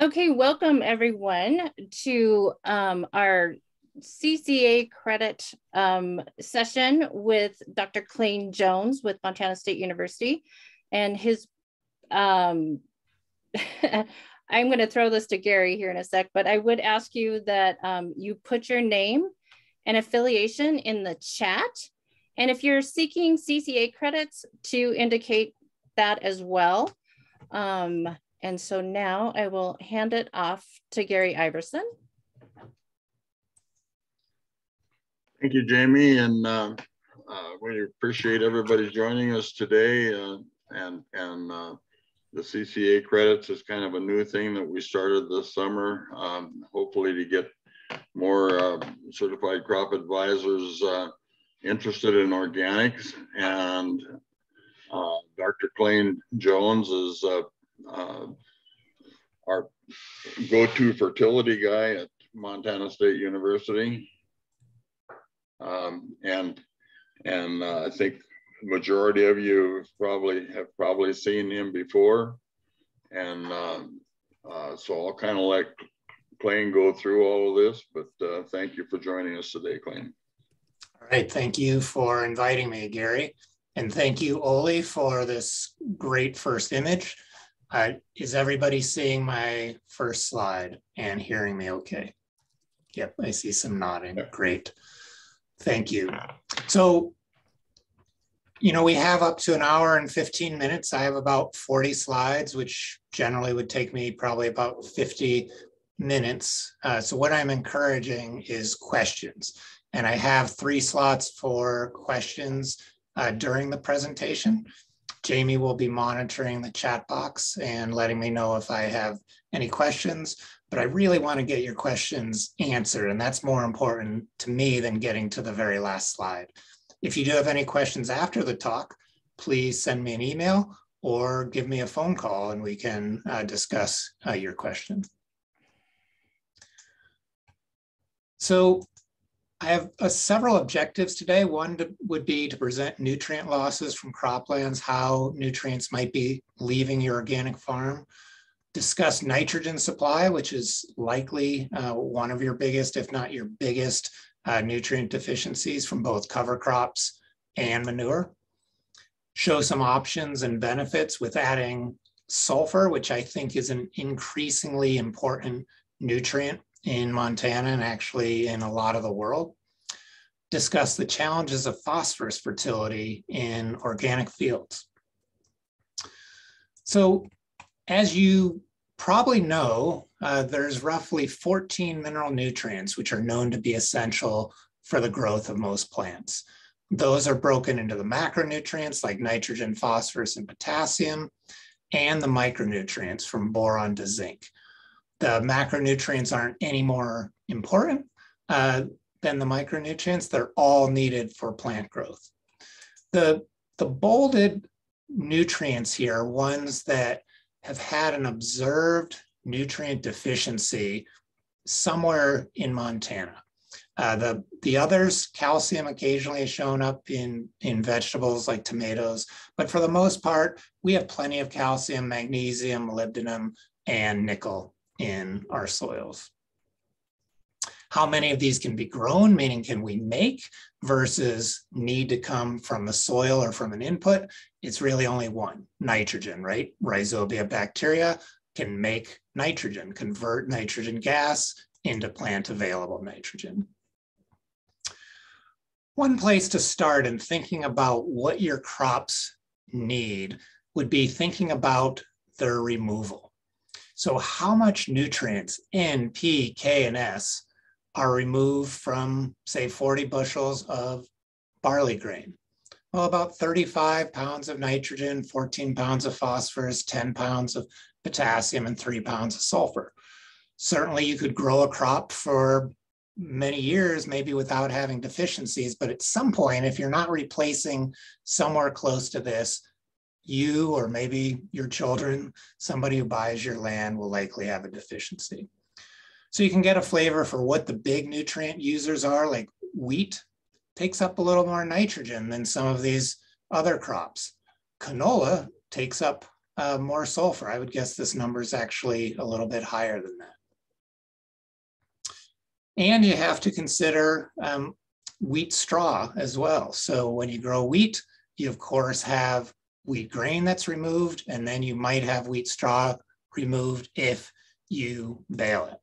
Okay, welcome everyone to um, our CCA credit um, session with Dr. Clain Jones with Montana State University. And his, um, I'm going to throw this to Gary here in a sec, but I would ask you that um, you put your name and affiliation in the chat. And if you're seeking CCA credits to indicate that as well. Um, and so now I will hand it off to Gary Iverson. Thank you, Jamie. And uh, uh, we appreciate everybody joining us today. Uh, and and uh, the CCA credits is kind of a new thing that we started this summer, um, hopefully to get more uh, certified crop advisors uh, interested in organics. And Dr. Clain Jones is our go-to fertility guy at Montana State University. Um, and and uh, I think majority of you probably have probably seen him before. And uh, uh, so I'll kind of let Clain go through all of this, but uh, thank you for joining us today, Clain. All right, thank you for inviting me, Gary. And thank you, Oli, for this great first image. Uh, is everybody seeing my first slide and hearing me okay? Yep, I see some nodding. Great. Thank you. So, you know, we have up to an hour and 15 minutes. I have about 40 slides, which generally would take me probably about 50 minutes. Uh, so what I'm encouraging is questions. And I have three slots for questions uh, during the presentation. Jamie will be monitoring the chat box and letting me know if I have any questions, but I really want to get your questions answered. And that's more important to me than getting to the very last slide. If you do have any questions after the talk, please send me an email or give me a phone call and we can uh, discuss uh, your question. So I have uh, several objectives today. One to, would be to present nutrient losses from croplands, how nutrients might be leaving your organic farm. Discuss nitrogen supply, which is likely uh, one of your biggest, if not your biggest, uh, nutrient deficiencies from both cover crops and manure. Show some options and benefits with adding sulfur, which I think is an increasingly important nutrient in Montana and actually in a lot of the world, discuss the challenges of phosphorus fertility in organic fields. So as you probably know, uh, there's roughly 14 mineral nutrients which are known to be essential for the growth of most plants. Those are broken into the macronutrients like nitrogen, phosphorus, and potassium, and the micronutrients from boron to zinc the macronutrients aren't any more important uh, than the micronutrients. They're all needed for plant growth. The, the bolded nutrients here, are ones that have had an observed nutrient deficiency somewhere in Montana. Uh, the, the others, calcium occasionally has shown up in, in vegetables like tomatoes, but for the most part, we have plenty of calcium, magnesium, molybdenum, and nickel in our soils. How many of these can be grown, meaning can we make versus need to come from the soil or from an input? It's really only one, nitrogen, right? Rhizobia bacteria can make nitrogen, convert nitrogen gas into plant available nitrogen. One place to start in thinking about what your crops need would be thinking about their removal. So how much nutrients N, P, K, and S are removed from, say, 40 bushels of barley grain? Well, about 35 pounds of nitrogen, 14 pounds of phosphorus, 10 pounds of potassium, and three pounds of sulfur. Certainly you could grow a crop for many years, maybe without having deficiencies, but at some point, if you're not replacing somewhere close to this, you or maybe your children, somebody who buys your land will likely have a deficiency. So you can get a flavor for what the big nutrient users are, like wheat takes up a little more nitrogen than some of these other crops. Canola takes up uh, more sulfur. I would guess this number is actually a little bit higher than that. And you have to consider um, wheat straw as well. So when you grow wheat, you of course have wheat grain that's removed, and then you might have wheat straw removed if you bale it.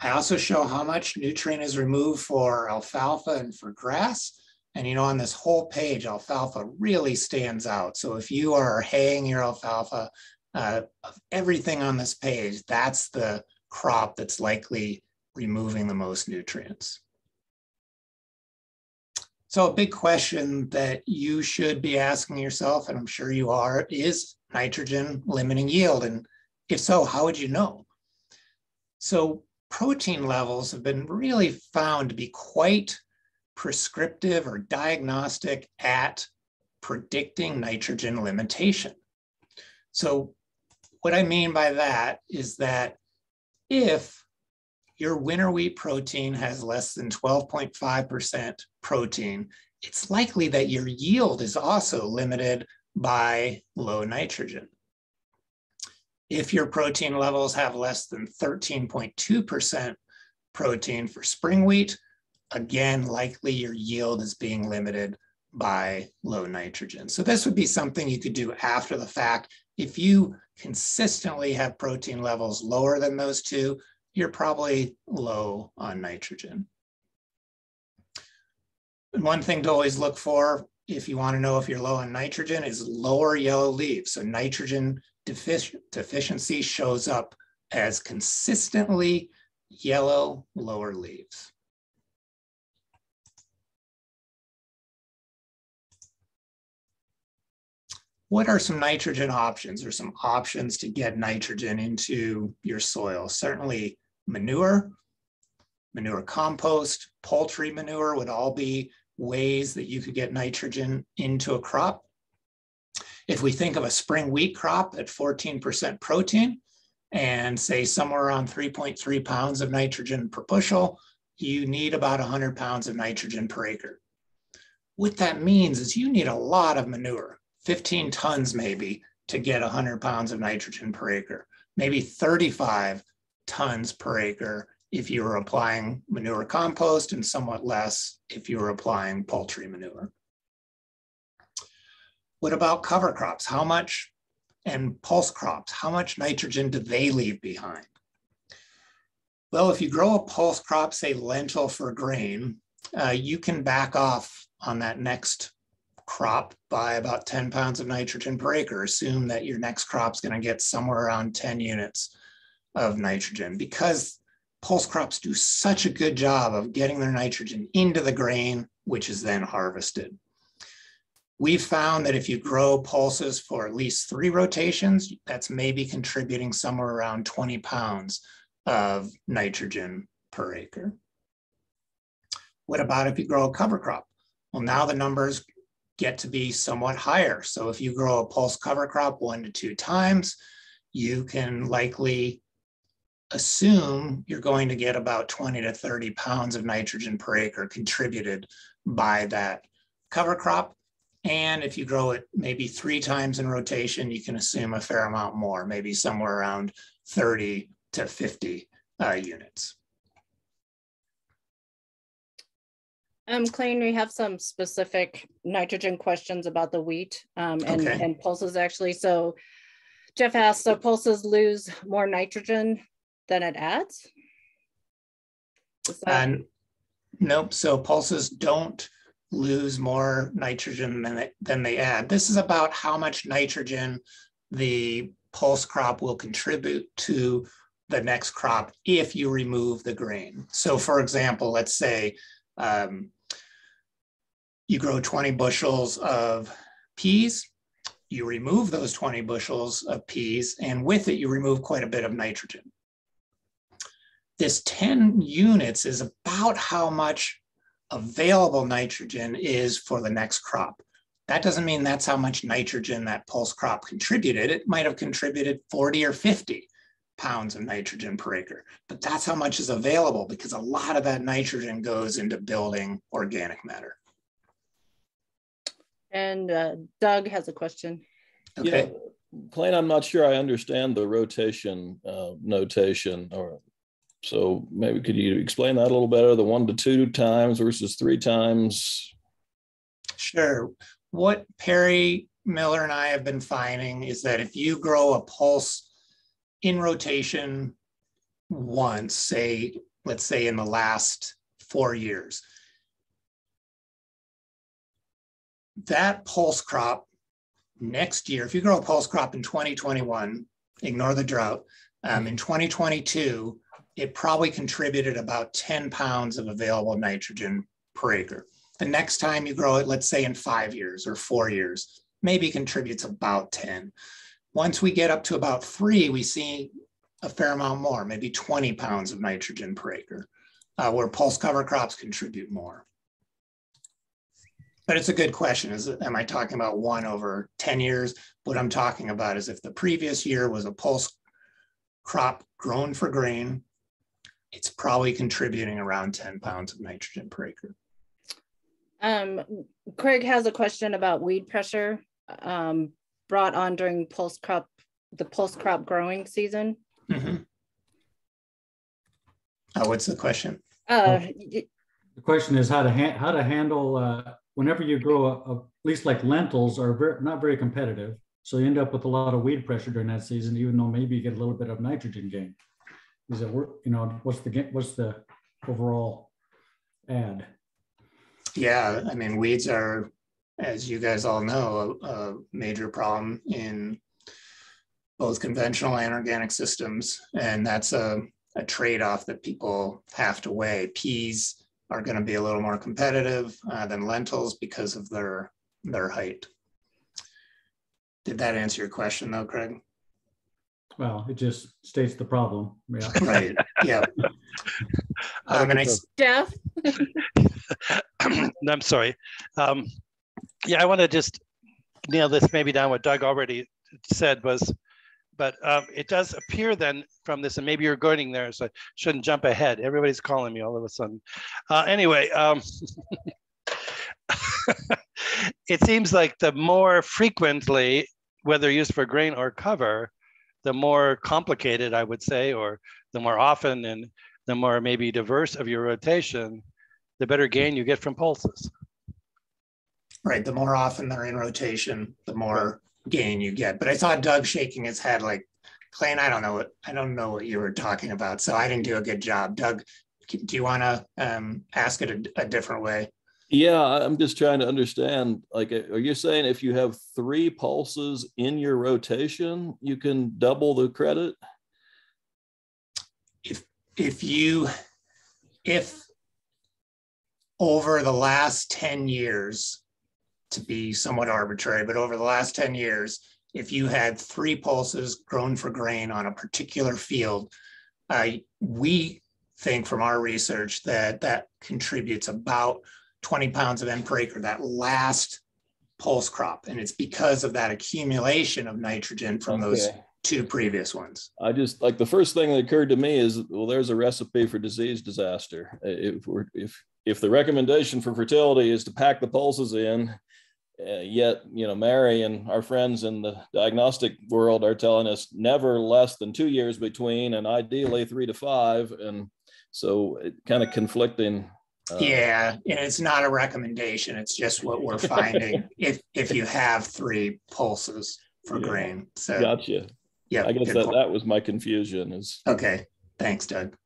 I also show how much nutrient is removed for alfalfa and for grass. And you know, on this whole page, alfalfa really stands out. So if you are haying your alfalfa, uh, of everything on this page, that's the crop that's likely removing the most nutrients. So a big question that you should be asking yourself, and I'm sure you are, is nitrogen limiting yield? And if so, how would you know? So protein levels have been really found to be quite prescriptive or diagnostic at predicting nitrogen limitation. So what I mean by that is that if your winter wheat protein has less than 12.5% protein, it's likely that your yield is also limited by low nitrogen. If your protein levels have less than 13.2% protein for spring wheat, again, likely your yield is being limited by low nitrogen. So this would be something you could do after the fact. If you consistently have protein levels lower than those two, you're probably low on nitrogen. And one thing to always look for if you want to know if you're low on nitrogen is lower yellow leaves. So nitrogen defic deficiency shows up as consistently yellow lower leaves. what are some nitrogen options or some options to get nitrogen into your soil? Certainly manure, manure compost, poultry manure would all be ways that you could get nitrogen into a crop. If we think of a spring wheat crop at 14% protein and say somewhere around 3.3 pounds of nitrogen per bushel, you need about 100 pounds of nitrogen per acre. What that means is you need a lot of manure. 15 tons maybe to get 100 pounds of nitrogen per acre, maybe 35 tons per acre if you were applying manure compost and somewhat less if you were applying poultry manure. What about cover crops? How much, and pulse crops, how much nitrogen do they leave behind? Well, if you grow a pulse crop, say lentil for grain, uh, you can back off on that next crop by about 10 pounds of nitrogen per acre. Assume that your next crop's going to get somewhere around 10 units of nitrogen because pulse crops do such a good job of getting their nitrogen into the grain, which is then harvested. We've found that if you grow pulses for at least three rotations, that's maybe contributing somewhere around 20 pounds of nitrogen per acre. What about if you grow a cover crop? Well, now the numbers get to be somewhat higher. So if you grow a pulse cover crop one to two times, you can likely assume you're going to get about 20 to 30 pounds of nitrogen per acre contributed by that cover crop. And if you grow it maybe three times in rotation, you can assume a fair amount more, maybe somewhere around 30 to 50 uh, units. Um, Clayton, we have some specific nitrogen questions about the wheat um, and, okay. and pulses actually. So Jeff asked, so pulses lose more nitrogen than it adds? And nope, so pulses don't lose more nitrogen than they, than they add. This is about how much nitrogen the pulse crop will contribute to the next crop if you remove the grain. So for example, let's say um, you grow 20 bushels of peas, you remove those 20 bushels of peas, and with it, you remove quite a bit of nitrogen. This 10 units is about how much available nitrogen is for the next crop. That doesn't mean that's how much nitrogen that pulse crop contributed. It might have contributed 40 or 50 pounds of nitrogen per acre, but that's how much is available because a lot of that nitrogen goes into building organic matter. And uh, Doug has a question. Okay. Yeah, Clain, I'm not sure I understand the rotation uh, notation or so maybe could you explain that a little better? The one to two times versus three times? Sure. What Perry Miller and I have been finding is that if you grow a pulse in rotation once, say, let's say in the last four years, that pulse crop next year, if you grow a pulse crop in 2021, ignore the drought, um, in 2022, it probably contributed about 10 pounds of available nitrogen per acre. The next time you grow it, let's say in five years or four years, maybe contributes about 10. Once we get up to about three, we see a fair amount more, maybe 20 pounds of nitrogen per acre, uh, where pulse cover crops contribute more. But it's a good question. Is am I talking about one over 10 years? What I'm talking about is if the previous year was a pulse crop grown for grain, it's probably contributing around 10 pounds of nitrogen per acre. Um, Craig has a question about weed pressure um, brought on during pulse crop, the pulse crop growing season. Mm -hmm. oh, what's the question? Uh, the question is how to how to handle uh, whenever you grow a, a, at least like lentils are very, not very competitive, so you end up with a lot of weed pressure during that season, even though maybe you get a little bit of nitrogen gain. Is it work? You know, what's the what's the overall ad? Yeah, I mean, weeds are, as you guys all know, a, a major problem in both conventional and organic systems. And that's a, a trade-off that people have to weigh. Peas are going to be a little more competitive uh, than lentils because of their their height. Did that answer your question though, Craig? Well, it just states the problem. Yeah. right. Yeah. Um, and I, Jeff. I'm sorry. Um, yeah, I want to just nail this maybe down what Doug already said was, but um, it does appear then from this, and maybe you're going there, so I shouldn't jump ahead. Everybody's calling me all of a sudden. Uh, anyway, um, it seems like the more frequently, whether used for grain or cover, the more complicated I would say, or the more often and the more maybe diverse of your rotation, the better gain you get from pulses. Right. The more often they're in rotation, the more gain you get. But I saw Doug shaking his head like, Clain, I don't know what I don't know what you were talking about. So I didn't do a good job. Doug, do you want to um, ask it a, a different way? Yeah, I'm just trying to understand. Like, are you saying if you have three pulses in your rotation, you can double the credit? If if you if over the last 10 years, to be somewhat arbitrary, but over the last 10 years, if you had three pulses grown for grain on a particular field, uh, we think from our research that that contributes about 20 pounds of N per acre, that last pulse crop. And it's because of that accumulation of nitrogen from okay. those two previous ones. I just like the first thing that occurred to me is well, there's a recipe for disease disaster. If we're if if the recommendation for fertility is to pack the pulses in, uh, yet you know Mary and our friends in the diagnostic world are telling us never less than two years between, and ideally three to five, and so it kind of conflicting uh, yeah, and it's not a recommendation. It's just what we're finding if if you have three pulses for yeah. grain. So gotcha. Yeah, I guess that, point. that was my confusion. Is okay. Thanks, Doug.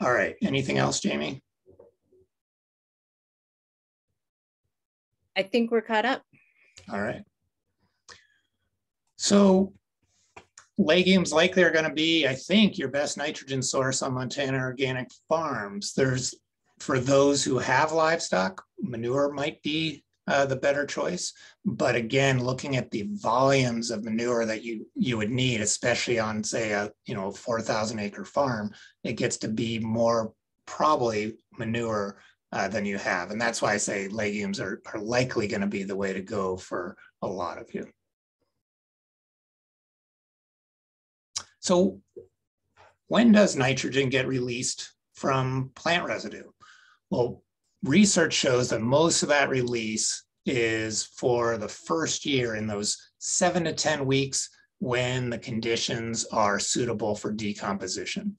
All right. Anything else, Jamie? I think we're caught up. All right. So legumes likely are going to be, I think, your best nitrogen source on Montana organic farms. There's, for those who have livestock, manure might be uh, the better choice. But again, looking at the volumes of manure that you you would need, especially on say a you know 4,000 acre farm, it gets to be more probably manure uh, than you have, and that's why I say legumes are are likely going to be the way to go for a lot of you. So when does nitrogen get released from plant residue? Well, research shows that most of that release is for the first year in those seven to 10 weeks when the conditions are suitable for decomposition.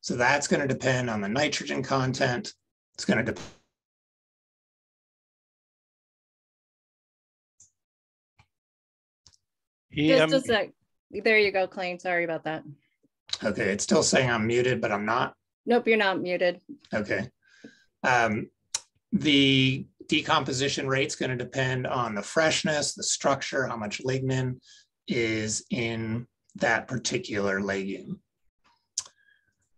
So that's going to depend on the nitrogen content. It's going to depend Just a sec. There you go, Clain. Sorry about that. Okay, it's still saying I'm muted, but I'm not. Nope, you're not muted. Okay. Um, the decomposition rate is going to depend on the freshness, the structure, how much lignin is in that particular legume.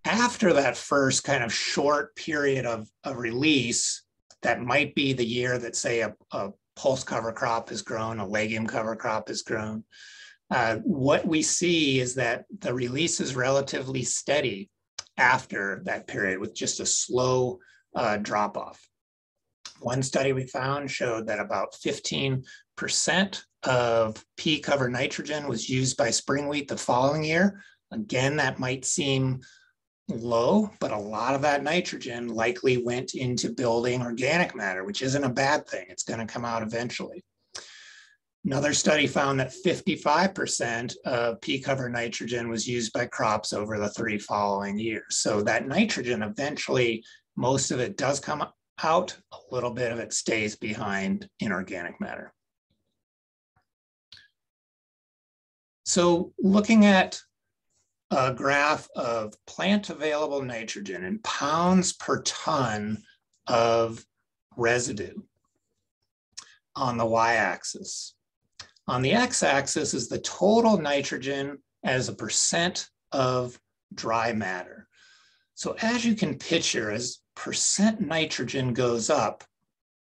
After that first kind of short period of, of release, that might be the year that say a, a pulse cover crop is grown, a legume cover crop is grown. Uh, what we see is that the release is relatively steady after that period with just a slow uh, drop off. One study we found showed that about 15% of pea cover nitrogen was used by spring wheat the following year. Again, that might seem low, but a lot of that nitrogen likely went into building organic matter, which isn't a bad thing. It's going to come out eventually. Another study found that 55% of pea cover nitrogen was used by crops over the three following years. So that nitrogen eventually, most of it does come out, a little bit of it stays behind in organic matter. So looking at a graph of plant available nitrogen in pounds per ton of residue on the y-axis. On the x-axis is the total nitrogen as a percent of dry matter. So as you can picture, as percent nitrogen goes up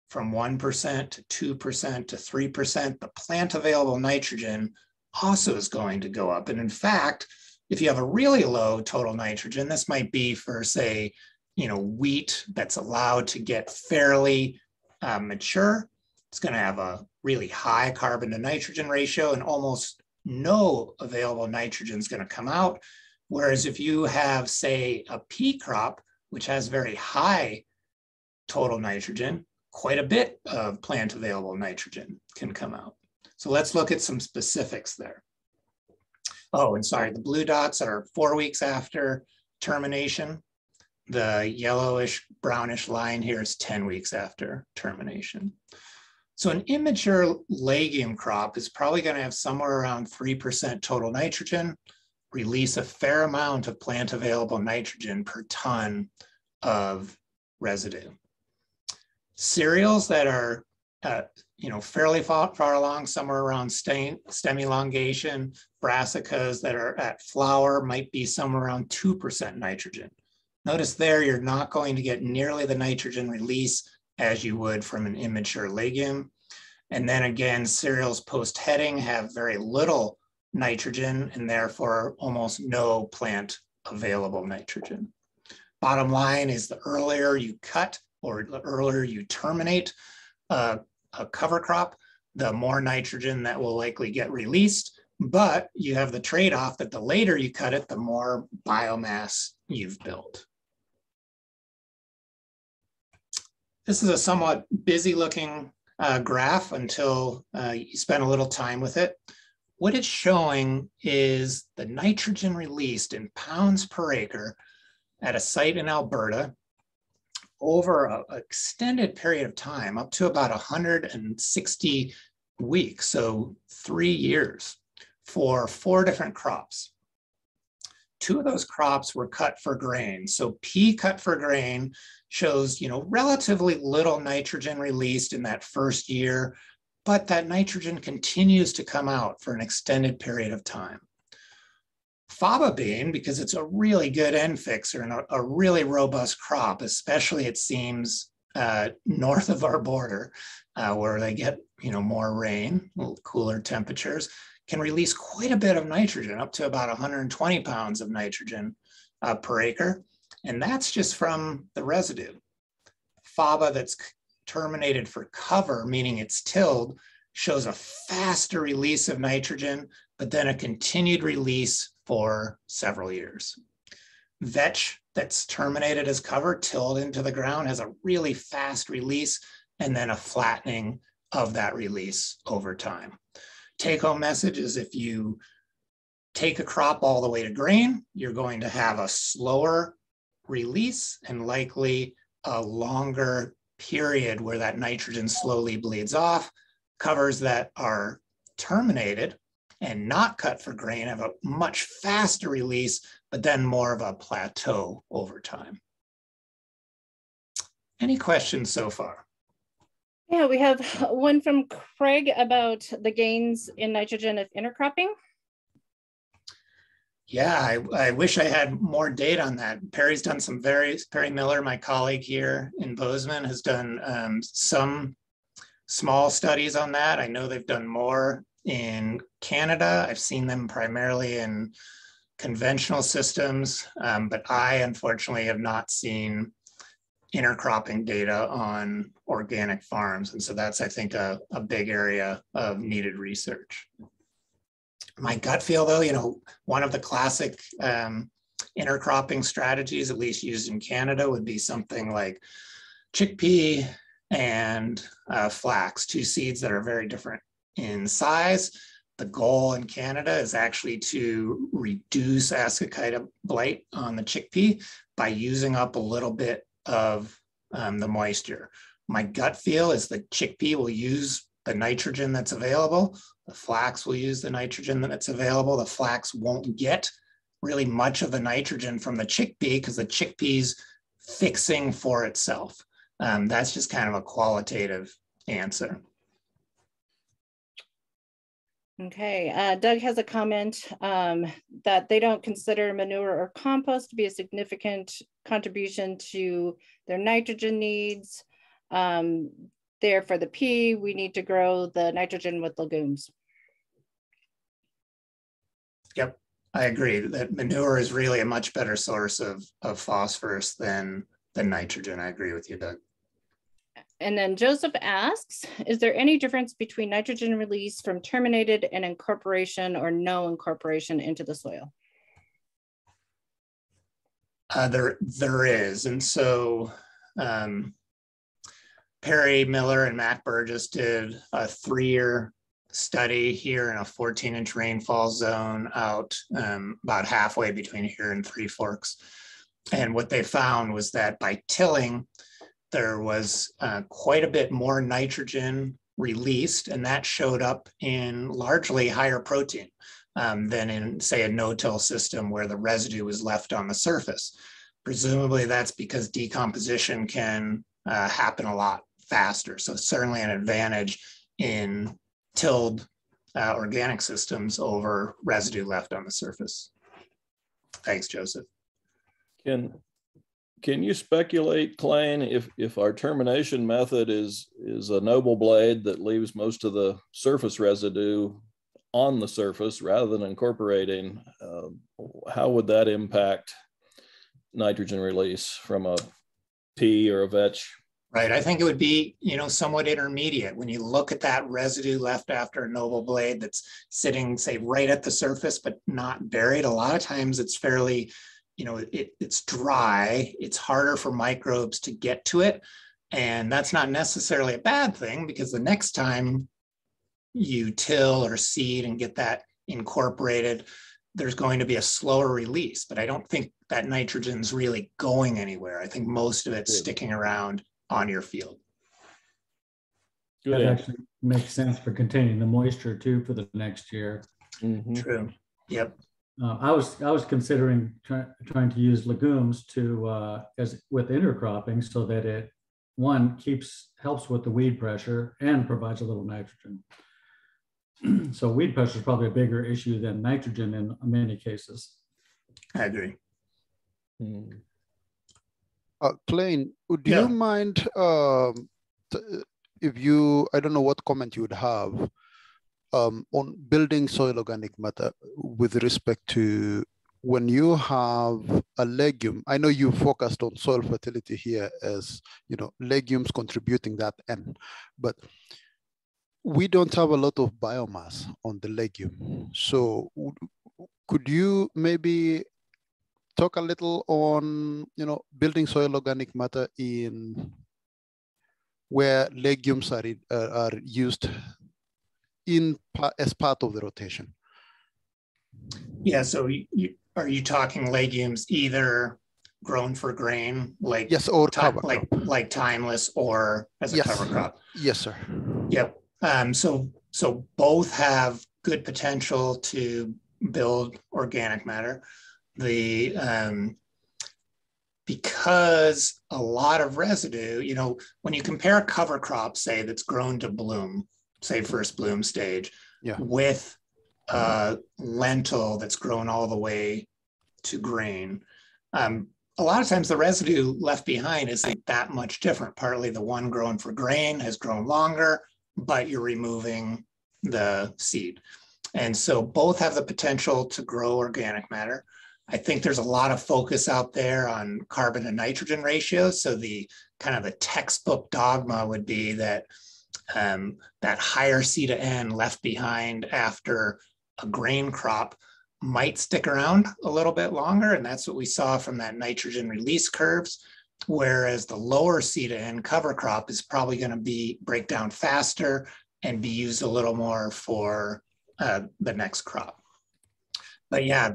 from 1% to 2% to 3%, the plant available nitrogen also is going to go up. And in fact, if you have a really low total nitrogen, this might be for say, you know, wheat that's allowed to get fairly uh, mature. It's going to have a really high carbon to nitrogen ratio and almost no available nitrogen is going to come out. Whereas if you have, say, a pea crop, which has very high total nitrogen, quite a bit of plant available nitrogen can come out. So let's look at some specifics there. Oh, and sorry, the blue dots are four weeks after termination. The yellowish brownish line here is 10 weeks after termination. So an immature legume crop is probably going to have somewhere around 3% total nitrogen, release a fair amount of plant available nitrogen per ton of residue. Cereals that are uh, you know, fairly far, far along, somewhere around stem, stem elongation. Brassicas that are at flower might be somewhere around 2% nitrogen. Notice there, you're not going to get nearly the nitrogen release as you would from an immature legume. And then again, cereals post-heading have very little nitrogen and therefore almost no plant available nitrogen. Bottom line is the earlier you cut or the earlier you terminate uh, a cover crop, the more nitrogen that will likely get released. But you have the trade off that the later you cut it, the more biomass you've built. This is a somewhat busy looking uh, graph until uh, you spend a little time with it. What it's showing is the nitrogen released in pounds per acre at a site in Alberta over an extended period of time, up to about 160 weeks, so three years, for four different crops. Two of those crops were cut for grain. So pea cut for grain shows, you know, relatively little nitrogen released in that first year, but that nitrogen continues to come out for an extended period of time faba bean because it's a really good N fixer and a, a really robust crop, especially it seems uh, north of our border uh, where they get you know more rain, cooler temperatures, can release quite a bit of nitrogen, up to about 120 pounds of nitrogen uh, per acre. And that's just from the residue. Faba that's terminated for cover, meaning it's tilled, shows a faster release of nitrogen, but then a continued release for several years. Vetch that's terminated as cover, tilled into the ground, has a really fast release and then a flattening of that release over time. Take home message is if you take a crop all the way to grain, you're going to have a slower release and likely a longer period where that nitrogen slowly bleeds off. Covers that are terminated and not cut for grain have a much faster release, but then more of a plateau over time. Any questions so far? Yeah, we have one from Craig about the gains in nitrogen of intercropping. Yeah, I, I wish I had more data on that. Perry's done some very, Perry Miller, my colleague here in Bozeman, has done um, some small studies on that. I know they've done more in Canada. I've seen them primarily in conventional systems, um, but I unfortunately have not seen intercropping data on organic farms. And so that's, I think, a, a big area of needed research. My gut feel though, you know, one of the classic um, intercropping strategies, at least used in Canada, would be something like chickpea and uh, flax, two seeds that are very different in size. The goal in Canada is actually to reduce ascochyta blight on the chickpea by using up a little bit of um, the moisture. My gut feel is the chickpea will use the nitrogen that's available. The flax will use the nitrogen that's available. The flax won't get really much of the nitrogen from the chickpea because the chickpea's fixing for itself. Um, that's just kind of a qualitative answer. Okay, uh, Doug has a comment um, that they don't consider manure or compost to be a significant contribution to their nitrogen needs. Um, there for the pea, we need to grow the nitrogen with legumes. Yep, I agree that manure is really a much better source of, of phosphorus than, than nitrogen. I agree with you, Doug. And then Joseph asks, is there any difference between nitrogen release from terminated and incorporation or no incorporation into the soil? Uh, there, there is. And so um, Perry Miller and Mac Burgess did a three-year study here in a 14 inch rainfall zone out um, about halfway between here and Three Forks. And what they found was that by tilling, there was uh, quite a bit more nitrogen released, and that showed up in largely higher protein um, than in, say, a no-till system where the residue was left on the surface. Presumably, that's because decomposition can uh, happen a lot faster. So certainly an advantage in tilled uh, organic systems over residue left on the surface. Thanks, Joseph. Can can you speculate, Clain, if, if our termination method is, is a noble blade that leaves most of the surface residue on the surface rather than incorporating, uh, how would that impact nitrogen release from a pea or a vetch? Right. I think it would be, you know, somewhat intermediate when you look at that residue left after a noble blade that's sitting, say, right at the surface, but not buried. A lot of times it's fairly you know, it, it's dry, it's harder for microbes to get to it. And that's not necessarily a bad thing because the next time you till or seed and get that incorporated, there's going to be a slower release. But I don't think that nitrogen's really going anywhere. I think most of it's hmm. sticking around on your field. Good. That actually makes sense for containing the moisture too for the next year. Mm-hmm. True. Yep. Uh, I was I was considering try, trying to use legumes to uh, as with intercropping so that it one keeps helps with the weed pressure and provides a little nitrogen. so weed pressure is probably a bigger issue than nitrogen in many cases. I agree. Hmm. Uh, Clain, would yeah. you mind um, if you I don't know what comment you would have um, on building soil organic matter with respect to when you have a legume, I know you focused on soil fertility here as you know legumes contributing that end, but we don't have a lot of biomass on the legume. So could you maybe talk a little on you know building soil organic matter in where legumes are, uh, are used in as part of the rotation. Yeah, so you, are you talking legumes either grown for grain, like yes, or cover like crop. like timeless, or as a yes. cover crop? Yes, sir. Yep. Um, so so both have good potential to build organic matter. The um, because a lot of residue, you know, when you compare a cover crop, say that's grown to bloom, say first bloom stage, yeah. with a lentil that's grown all the way to grain, um, a lot of times the residue left behind isn't that much different. Partly the one grown for grain has grown longer, but you're removing the seed. And so both have the potential to grow organic matter. I think there's a lot of focus out there on carbon and nitrogen ratios. So the kind of the textbook dogma would be that um, that higher C to N left behind after a grain crop might stick around a little bit longer. And that's what we saw from that nitrogen release curves. Whereas the lower C to N cover crop is probably going to be break down faster and be used a little more for uh, the next crop. But yeah,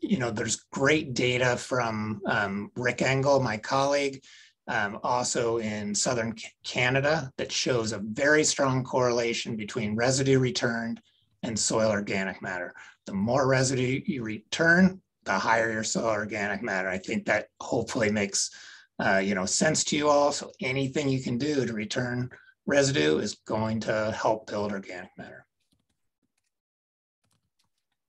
you know, there's great data from um, Rick Engel, my colleague, um, also in Southern Canada that shows a very strong correlation between residue returned and soil organic matter. The more residue you return, the higher your soil organic matter. I think that hopefully makes uh, you know sense to you all. So anything you can do to return residue is going to help build organic matter.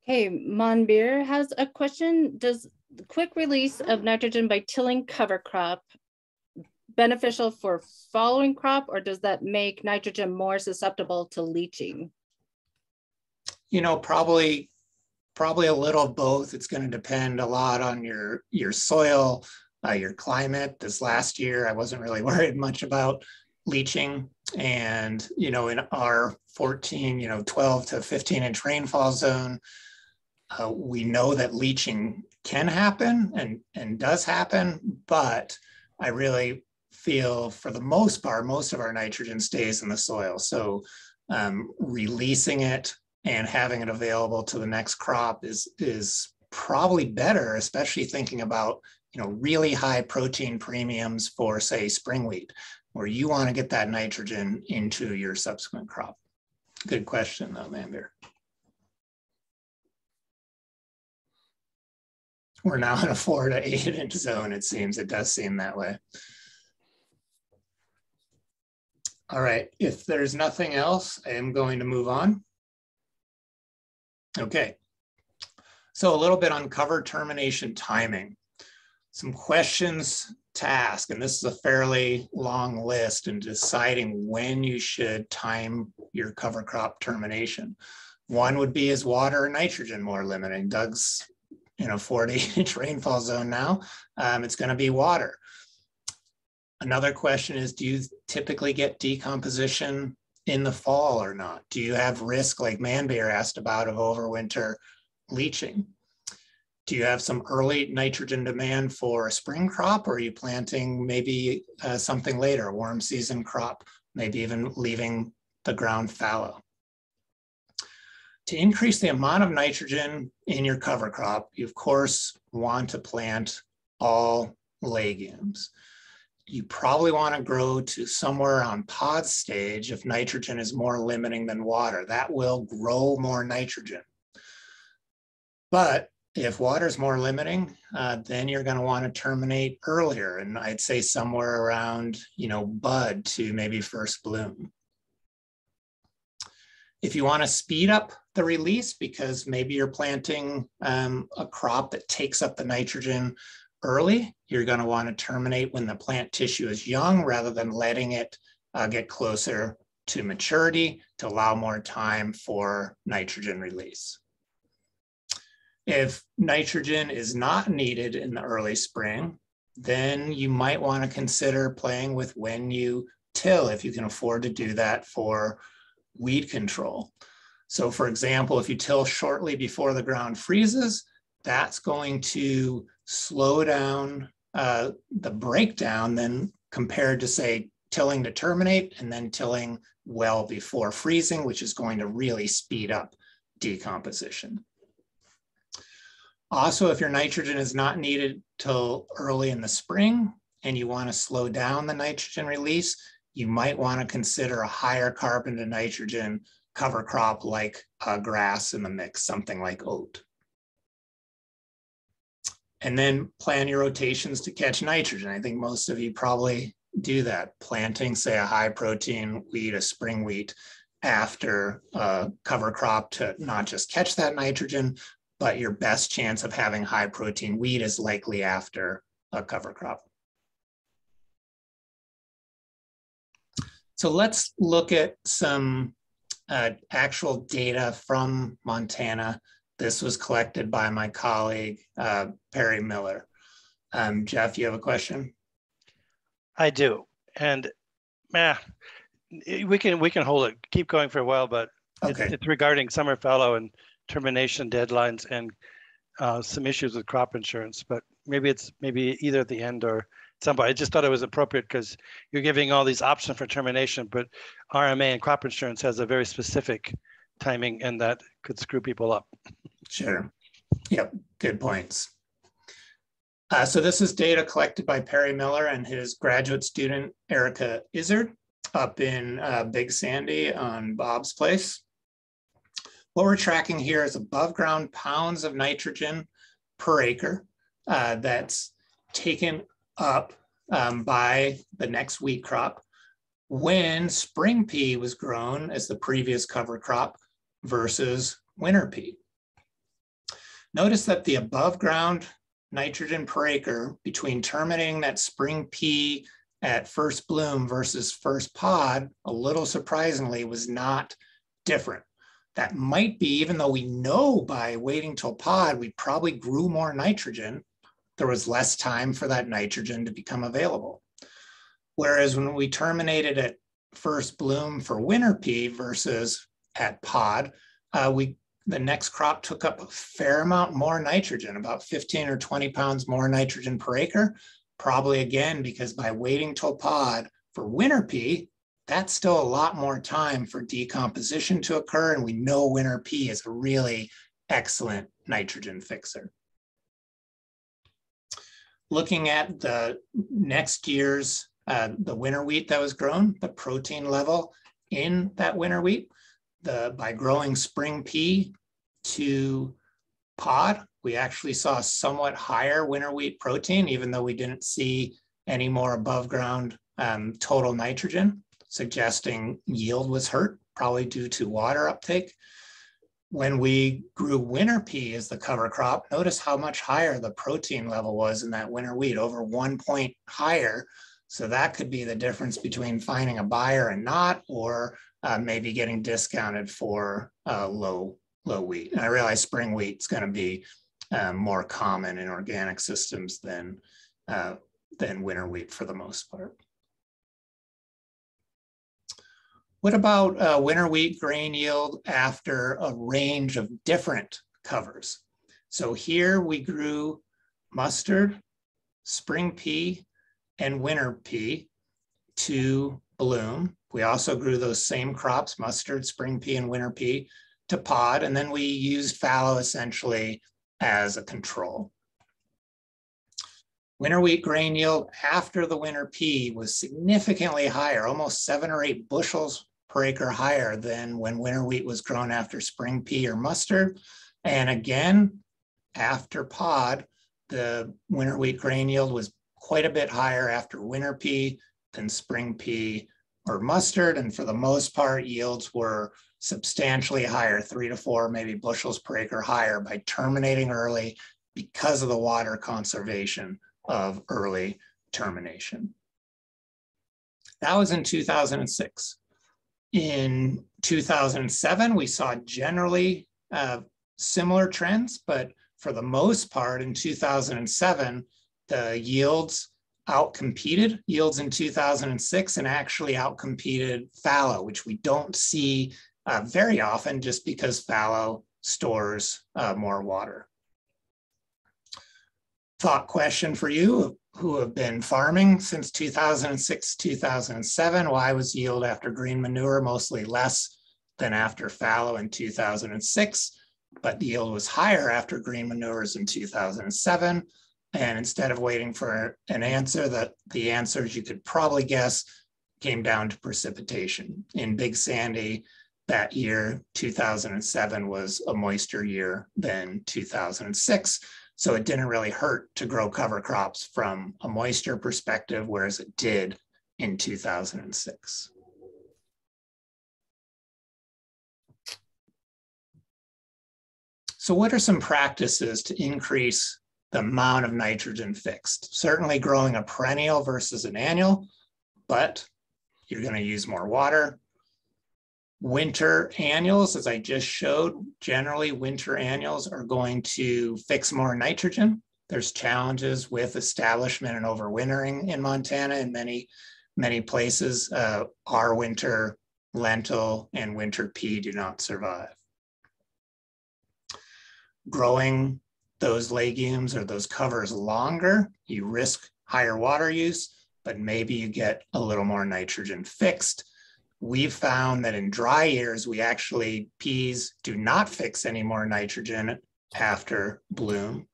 Okay, Monbeer has a question. Does the quick release of nitrogen by tilling cover crop beneficial for following crop or does that make nitrogen more susceptible to leaching? You know, probably probably a little of both. It's going to depend a lot on your your soil, uh, your climate. This last year, I wasn't really worried much about leaching. And, you know, in our 14, you know, 12 to 15 inch rainfall zone, uh, we know that leaching can happen and, and does happen, but I really feel for the most part, most of our nitrogen stays in the soil. So um, releasing it and having it available to the next crop is, is probably better, especially thinking about you know really high protein premiums for say spring wheat, where you want to get that nitrogen into your subsequent crop. Good question though, Mandir. We're now in a four to eight inch zone, it seems. It does seem that way. All right, if there's nothing else, I am going to move on. Okay, so a little bit on cover termination timing. Some questions to ask, and this is a fairly long list in deciding when you should time your cover crop termination. One would be is water and nitrogen more limiting? Doug's you a 40 inch rainfall zone now um, it's going to be water. Another question is do you typically get decomposition in the fall or not? Do you have risk like manbeer asked about of overwinter leaching? Do you have some early nitrogen demand for a spring crop or are you planting maybe uh, something later warm season crop maybe even leaving the ground fallow to increase the amount of nitrogen in your cover crop, you of course want to plant all legumes. You probably want to grow to somewhere on pod stage if nitrogen is more limiting than water. That will grow more nitrogen. But if water is more limiting, uh, then you're going to want to terminate earlier. And I'd say somewhere around, you know, bud to maybe first bloom. If you want to speed up the release because maybe you're planting um, a crop that takes up the nitrogen early, you're going to want to terminate when the plant tissue is young rather than letting it uh, get closer to maturity to allow more time for nitrogen release. If nitrogen is not needed in the early spring, then you might want to consider playing with when you till if you can afford to do that for weed control. So for example, if you till shortly before the ground freezes, that's going to slow down uh, the breakdown then compared to say tilling to terminate and then tilling well before freezing, which is going to really speed up decomposition. Also, if your nitrogen is not needed till early in the spring and you want to slow down the nitrogen release, you might want to consider a higher carbon to nitrogen cover crop like uh, grass in the mix, something like oat. And then plan your rotations to catch nitrogen. I think most of you probably do that, planting, say, a high protein wheat, a spring wheat, after a cover crop to not just catch that nitrogen, but your best chance of having high protein wheat is likely after a cover crop. So let's look at some uh, actual data from Montana. This was collected by my colleague, uh, Perry Miller. Um, Jeff, you have a question? I do. And man, we can we can hold it, keep going for a while, but okay. it's, it's regarding summer fallow and termination deadlines and uh, some issues with crop insurance. But maybe it's maybe either at the end or somebody. I just thought it was appropriate because you're giving all these options for termination, but RMA and crop insurance has a very specific timing, and that could screw people up. Sure. Yep. Good points. Uh, so this is data collected by Perry Miller and his graduate student, Erica Izzard, up in uh, Big Sandy on Bob's Place. What we're tracking here is above ground pounds of nitrogen per acre uh, that's taken up um, by the next wheat crop when spring pea was grown as the previous cover crop versus winter pea. Notice that the above ground nitrogen per acre between terminating that spring pea at first bloom versus first pod, a little surprisingly, was not different. That might be, even though we know by waiting till pod, we probably grew more nitrogen, there was less time for that nitrogen to become available. Whereas when we terminated at first bloom for winter pea versus at pod, uh, we the next crop took up a fair amount more nitrogen, about 15 or 20 pounds more nitrogen per acre. Probably again, because by waiting till pod for winter pea, that's still a lot more time for decomposition to occur. And we know winter pea is a really excellent nitrogen fixer. Looking at the next year's, uh, the winter wheat that was grown, the protein level in that winter wheat, the by growing spring pea to pod, we actually saw somewhat higher winter wheat protein, even though we didn't see any more above ground um, total nitrogen, suggesting yield was hurt, probably due to water uptake. When we grew winter pea as the cover crop, notice how much higher the protein level was in that winter wheat, over one point higher. So that could be the difference between finding a buyer and not, or uh, maybe getting discounted for uh, low low wheat. And I realize spring wheat is going to be um, more common in organic systems than uh, than winter wheat for the most part. What about uh, winter wheat grain yield after a range of different covers? So here we grew mustard, spring pea, and winter pea to bloom. We also grew those same crops, mustard, spring pea, and winter pea to pod, and then we used fallow essentially as a control. Winter wheat grain yield after the winter pea was significantly higher, almost seven or eight bushels per acre higher than when winter wheat was grown after spring pea or mustard. And again, after pod, the winter wheat grain yield was quite a bit higher after winter pea than spring pea or mustard. And for the most part, yields were substantially higher, three to four, maybe bushels per acre higher by terminating early because of the water conservation of early termination. That was in 2006. In 2007, we saw generally uh, similar trends, but for the most part in 2007, the yields outcompeted yields in 2006 and actually outcompeted fallow, which we don't see uh, very often just because fallow stores uh, more water. thought question for you who have been farming since 2006, 2007. Why was yield after green manure mostly less than after fallow in 2006? But yield was higher after green manures in 2007. And instead of waiting for an answer, that the answers you could probably guess came down to precipitation. In Big Sandy, that year, 2007 was a moister year than 2006. So it didn't really hurt to grow cover crops from a moisture perspective, whereas it did in 2006. So what are some practices to increase the amount of nitrogen fixed? Certainly growing a perennial versus an annual, but you're gonna use more water, Winter annuals, as I just showed, generally winter annuals are going to fix more nitrogen. There's challenges with establishment and overwintering in Montana in many, many places. Uh, our winter lentil and winter pea do not survive. Growing those legumes or those covers longer, you risk higher water use, but maybe you get a little more nitrogen fixed we've found that in dry years, we actually, peas do not fix any more nitrogen after bloom,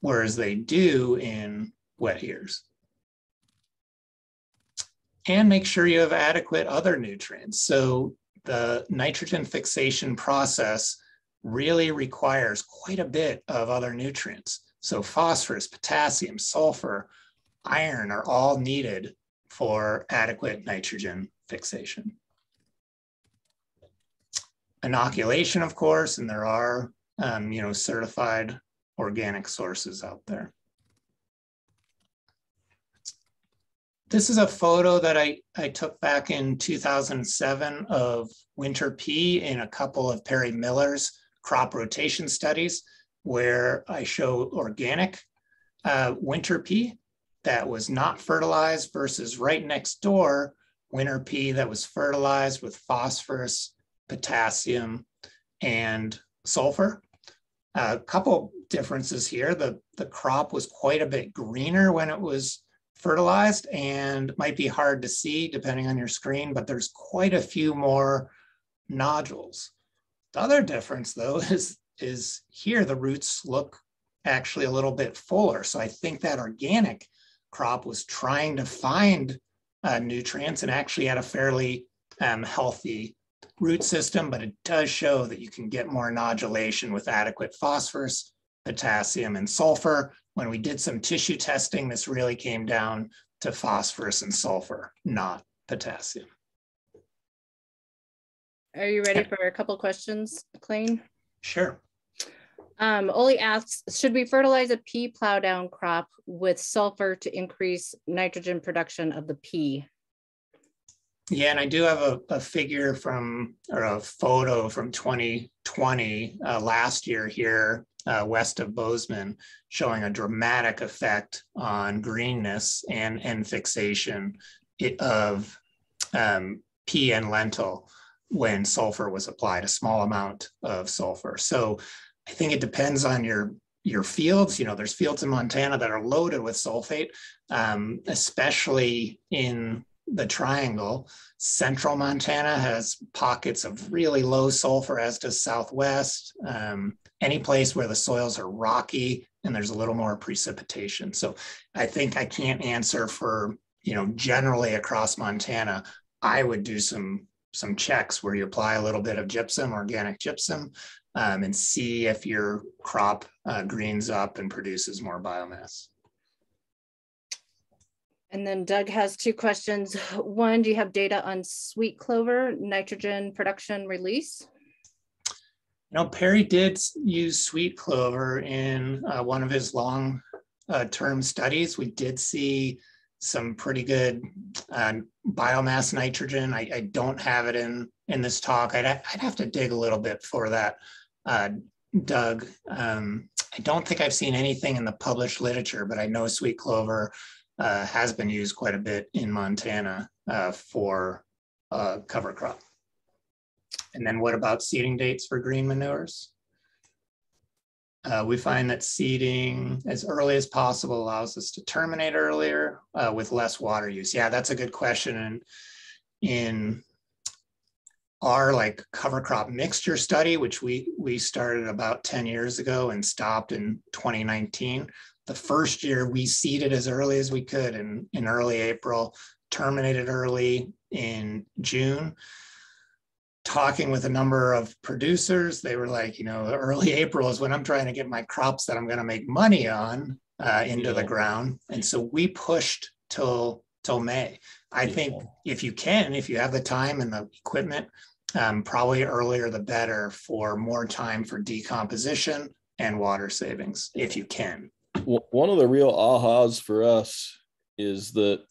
whereas they do in wet years. And make sure you have adequate other nutrients. So the nitrogen fixation process really requires quite a bit of other nutrients. So phosphorus, potassium, sulfur, iron are all needed for adequate nitrogen fixation inoculation, of course, and there are, um, you know, certified organic sources out there. This is a photo that I, I took back in 2007 of winter pea in a couple of Perry Miller's crop rotation studies where I show organic uh, winter pea that was not fertilized versus right next door winter pea that was fertilized with phosphorus potassium, and sulfur. A couple differences here. The, the crop was quite a bit greener when it was fertilized and might be hard to see depending on your screen, but there's quite a few more nodules. The other difference though is, is here the roots look actually a little bit fuller. So I think that organic crop was trying to find uh, nutrients and actually had a fairly um, healthy root system, but it does show that you can get more nodulation with adequate phosphorus, potassium, and sulfur. When we did some tissue testing, this really came down to phosphorus and sulfur, not potassium. Are you ready for a couple questions, Clain? Sure. Um, Oli asks, should we fertilize a pea plow down crop with sulfur to increase nitrogen production of the pea? Yeah, and I do have a, a figure from, or a photo from 2020, uh, last year here, uh, west of Bozeman, showing a dramatic effect on greenness and, and fixation of um, pea and lentil when sulfur was applied, a small amount of sulfur. So I think it depends on your your fields. You know, there's fields in Montana that are loaded with sulfate, um, especially in the triangle. Central Montana has pockets of really low sulfur, as does Southwest. Um, any place where the soils are rocky and there's a little more precipitation. So I think I can't answer for, you know, generally across Montana. I would do some some checks where you apply a little bit of gypsum, organic gypsum, um, and see if your crop uh, greens up and produces more biomass. And then Doug has two questions. One, do you have data on sweet clover nitrogen production release? Know, Perry did use sweet clover in uh, one of his long uh, term studies. We did see some pretty good uh, biomass nitrogen. I, I, don't have it in, in this talk. I'd, I'd have to dig a little bit for that, uh, Doug. Um, I don't think I've seen anything in the published literature, but I know sweet clover uh, has been used quite a bit in Montana uh, for uh, cover crop. And then what about seeding dates for green manures? Uh, we find that seeding as early as possible allows us to terminate earlier uh, with less water use. Yeah, that's a good question. And in our like cover crop mixture study, which we we started about 10 years ago and stopped in 2019. The first year we seeded as early as we could in, in early April, terminated early in June. Talking with a number of producers, they were like, you know, early April is when I'm trying to get my crops that I'm going to make money on uh, into yeah. the ground. And so we pushed till till May. I yeah. think if you can, if you have the time and the equipment, um, probably earlier the better for more time for decomposition and water savings if you can. One of the real ahas for us is that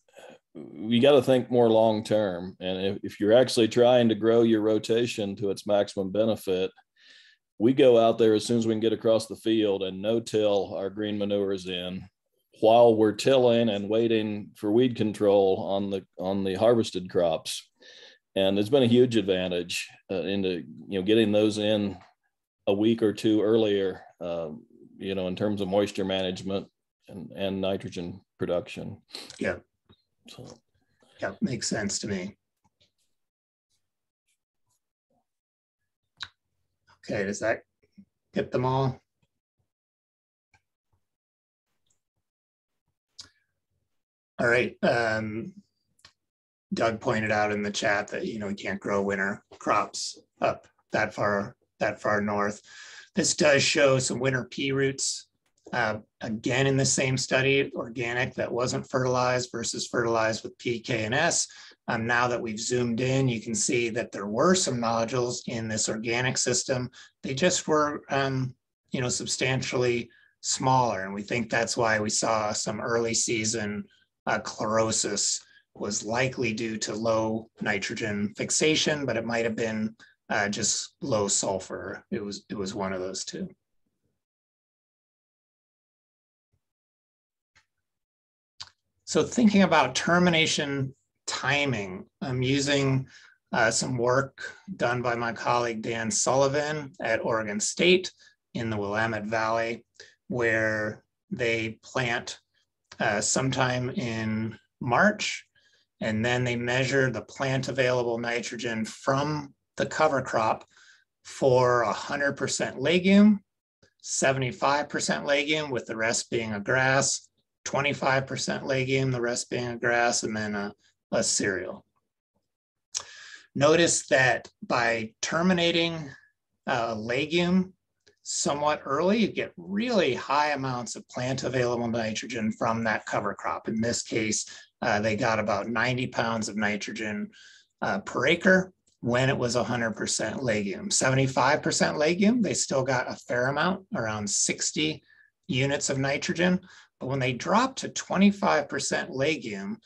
we got to think more long term. And if, if you're actually trying to grow your rotation to its maximum benefit, we go out there as soon as we can get across the field and no till our green manure is in while we're tilling and waiting for weed control on the on the harvested crops and it's been a huge advantage uh, into you know getting those in a week or two earlier uh, you know in terms of moisture management and, and nitrogen production. Yeah. So. Yeah makes sense to me. Okay does that get them all? All right um Doug pointed out in the chat that you know we can't grow winter crops up that far that far north. This does show some winter pea roots. Uh, again, in the same study, organic that wasn't fertilized versus fertilized with P, K, and S. Um, now that we've zoomed in, you can see that there were some nodules in this organic system. They just were, um, you know, substantially smaller, and we think that's why we saw some early season uh, chlorosis was likely due to low nitrogen fixation, but it might have been uh, just low sulfur. It was, it was one of those two. So thinking about termination timing, I'm using uh, some work done by my colleague Dan Sullivan at Oregon State in the Willamette Valley, where they plant uh, sometime in March and then they measure the plant available nitrogen from the cover crop for 100% legume, 75% legume, with the rest being a grass, 25% legume, the rest being a grass, and then a, a cereal. Notice that by terminating a legume somewhat early, you get really high amounts of plant available nitrogen from that cover crop. In this case, uh, they got about 90 pounds of nitrogen uh, per acre when it was 100% legume. 75% legume, they still got a fair amount, around 60 units of nitrogen. But when they dropped to 25% legume,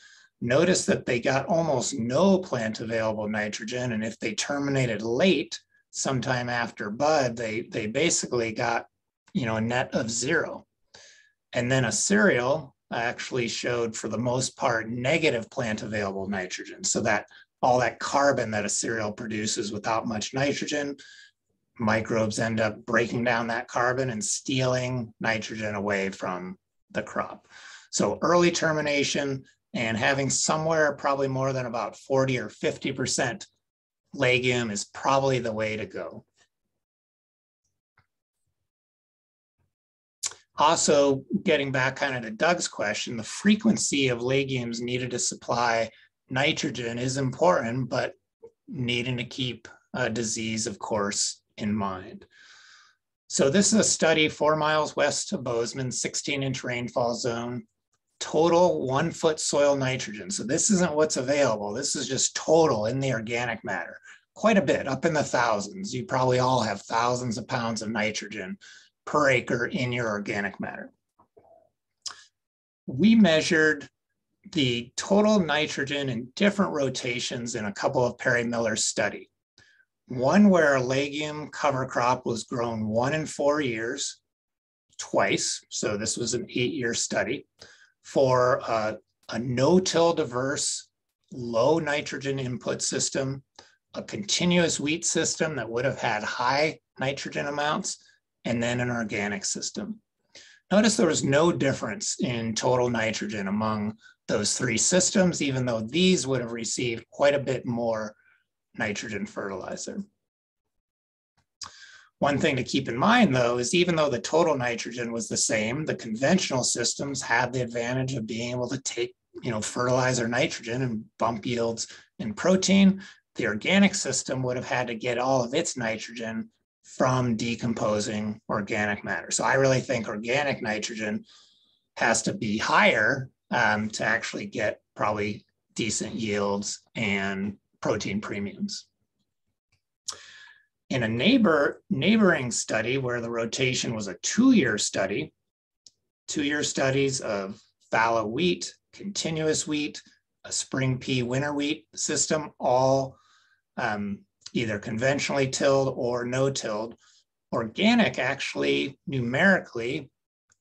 notice that they got almost no plant available nitrogen. And if they terminated late, sometime after bud, they, they basically got, you know, a net of zero. And then a cereal, actually showed for the most part negative plant available nitrogen. So that all that carbon that a cereal produces without much nitrogen, microbes end up breaking down that carbon and stealing nitrogen away from the crop. So early termination and having somewhere probably more than about 40 or 50% legume is probably the way to go. Also, getting back kind of to Doug's question, the frequency of legumes needed to supply nitrogen is important, but needing to keep a disease, of course, in mind. So this is a study four miles west of Bozeman, 16 inch rainfall zone, total one foot soil nitrogen. So this isn't what's available. This is just total in the organic matter, quite a bit up in the thousands. You probably all have thousands of pounds of nitrogen per acre in your organic matter. We measured the total nitrogen in different rotations in a couple of Perry Miller's study. One where a legume cover crop was grown one in four years, twice. So this was an eight year study for a, a no-till diverse, low nitrogen input system, a continuous wheat system that would have had high nitrogen amounts, and then an organic system. Notice there was no difference in total nitrogen among those three systems, even though these would have received quite a bit more nitrogen fertilizer. One thing to keep in mind though, is even though the total nitrogen was the same, the conventional systems had the advantage of being able to take you know, fertilizer nitrogen and bump yields in protein. The organic system would have had to get all of its nitrogen from decomposing organic matter. So I really think organic nitrogen has to be higher um, to actually get probably decent yields and protein premiums. In a neighbor neighboring study where the rotation was a two-year study, two-year studies of fallow wheat, continuous wheat, a spring pea winter wheat system, all um, either conventionally tilled or no tilled. Organic actually numerically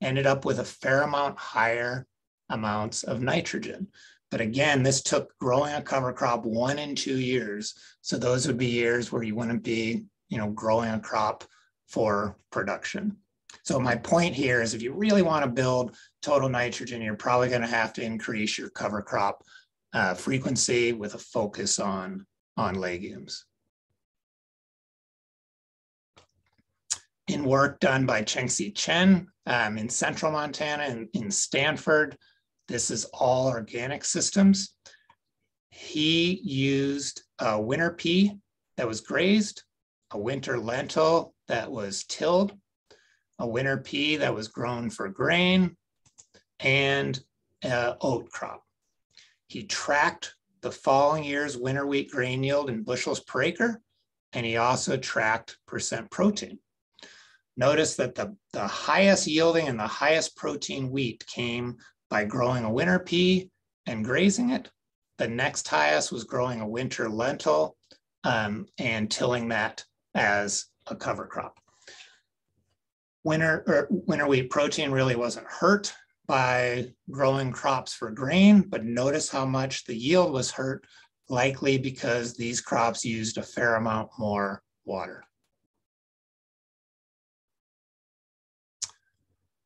ended up with a fair amount higher amounts of nitrogen. But again, this took growing a cover crop one and two years. So those would be years where you wouldn't be, you know, growing a crop for production. So my point here is if you really want to build total nitrogen, you're probably going to have to increase your cover crop uh, frequency with a focus on, on legumes. In work done by Chengci Chen um, in central Montana and in Stanford, this is all organic systems. He used a winter pea that was grazed, a winter lentil that was tilled, a winter pea that was grown for grain, and uh, oat crop. He tracked the following year's winter wheat grain yield in bushels per acre, and he also tracked percent protein. Notice that the, the highest yielding and the highest protein wheat came by growing a winter pea and grazing it. The next highest was growing a winter lentil um, and tilling that as a cover crop. Winter, winter wheat protein really wasn't hurt by growing crops for grain, but notice how much the yield was hurt, likely because these crops used a fair amount more water.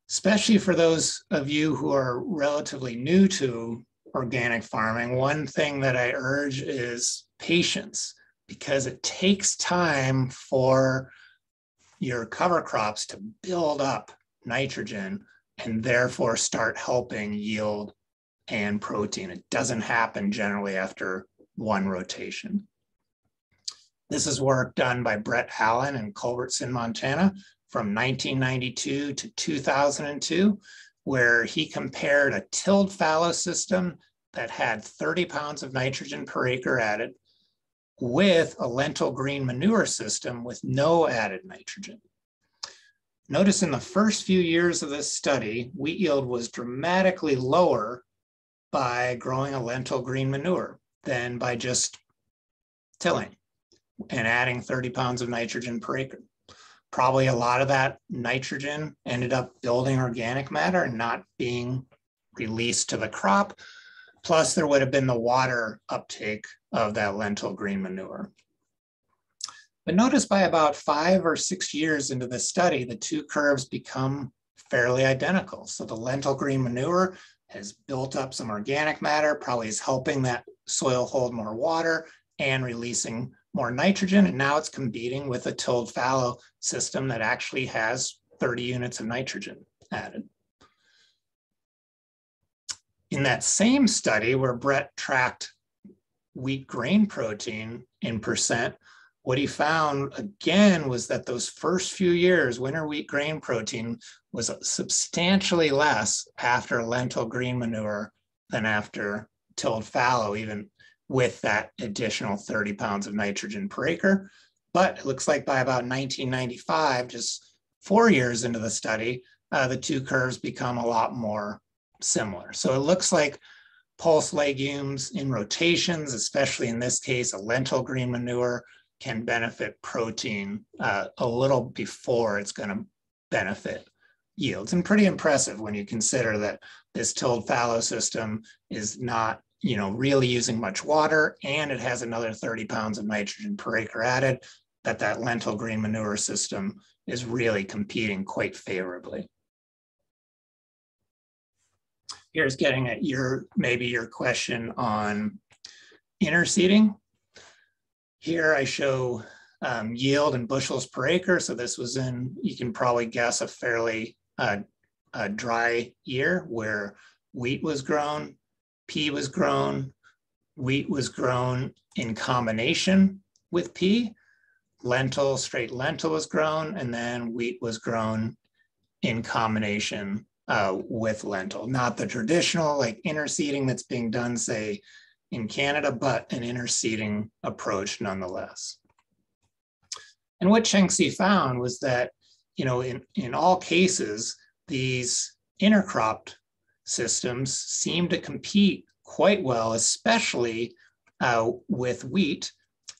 Especially for those of you who are relatively new to organic farming, one thing that I urge is patience because it takes time for your cover crops to build up nitrogen and therefore start helping yield and protein. It doesn't happen generally after one rotation. This is work done by Brett Allen in Culbertson, Montana, from 1992 to 2002, where he compared a tilled fallow system that had 30 pounds of nitrogen per acre added with a lentil green manure system with no added nitrogen. Notice in the first few years of this study, wheat yield was dramatically lower by growing a lentil green manure than by just tilling and adding 30 pounds of nitrogen per acre probably a lot of that nitrogen ended up building organic matter and not being released to the crop. Plus, there would have been the water uptake of that lentil green manure. But notice by about five or six years into the study, the two curves become fairly identical. So the lentil green manure has built up some organic matter, probably is helping that soil hold more water and releasing more nitrogen, and now it's competing with a tilled fallow system that actually has 30 units of nitrogen added. In that same study where Brett tracked wheat grain protein in percent, what he found again was that those first few years, winter wheat grain protein was substantially less after lentil green manure than after tilled fallow, even with that additional 30 pounds of nitrogen per acre. But it looks like by about 1995, just four years into the study, uh, the two curves become a lot more similar. So it looks like pulse legumes in rotations, especially in this case, a lentil green manure can benefit protein uh, a little before it's going to benefit yields. And pretty impressive when you consider that this tilled fallow system is not you know, really using much water and it has another 30 pounds of nitrogen per acre added. that that lentil green manure system is really competing quite favorably. Here's getting at your, maybe your question on interseeding. Here I show um, yield in bushels per acre. So this was in, you can probably guess a fairly uh, a dry year where wheat was grown, pea was grown, wheat was grown in combination with pea, lentil, straight lentil was grown, and then wheat was grown in combination uh, with lentil. Not the traditional like interseeding that's being done, say, in Canada, but an interseeding approach nonetheless. And what Chengci found was that, you know, in, in all cases, these intercropped systems seem to compete quite well, especially uh, with wheat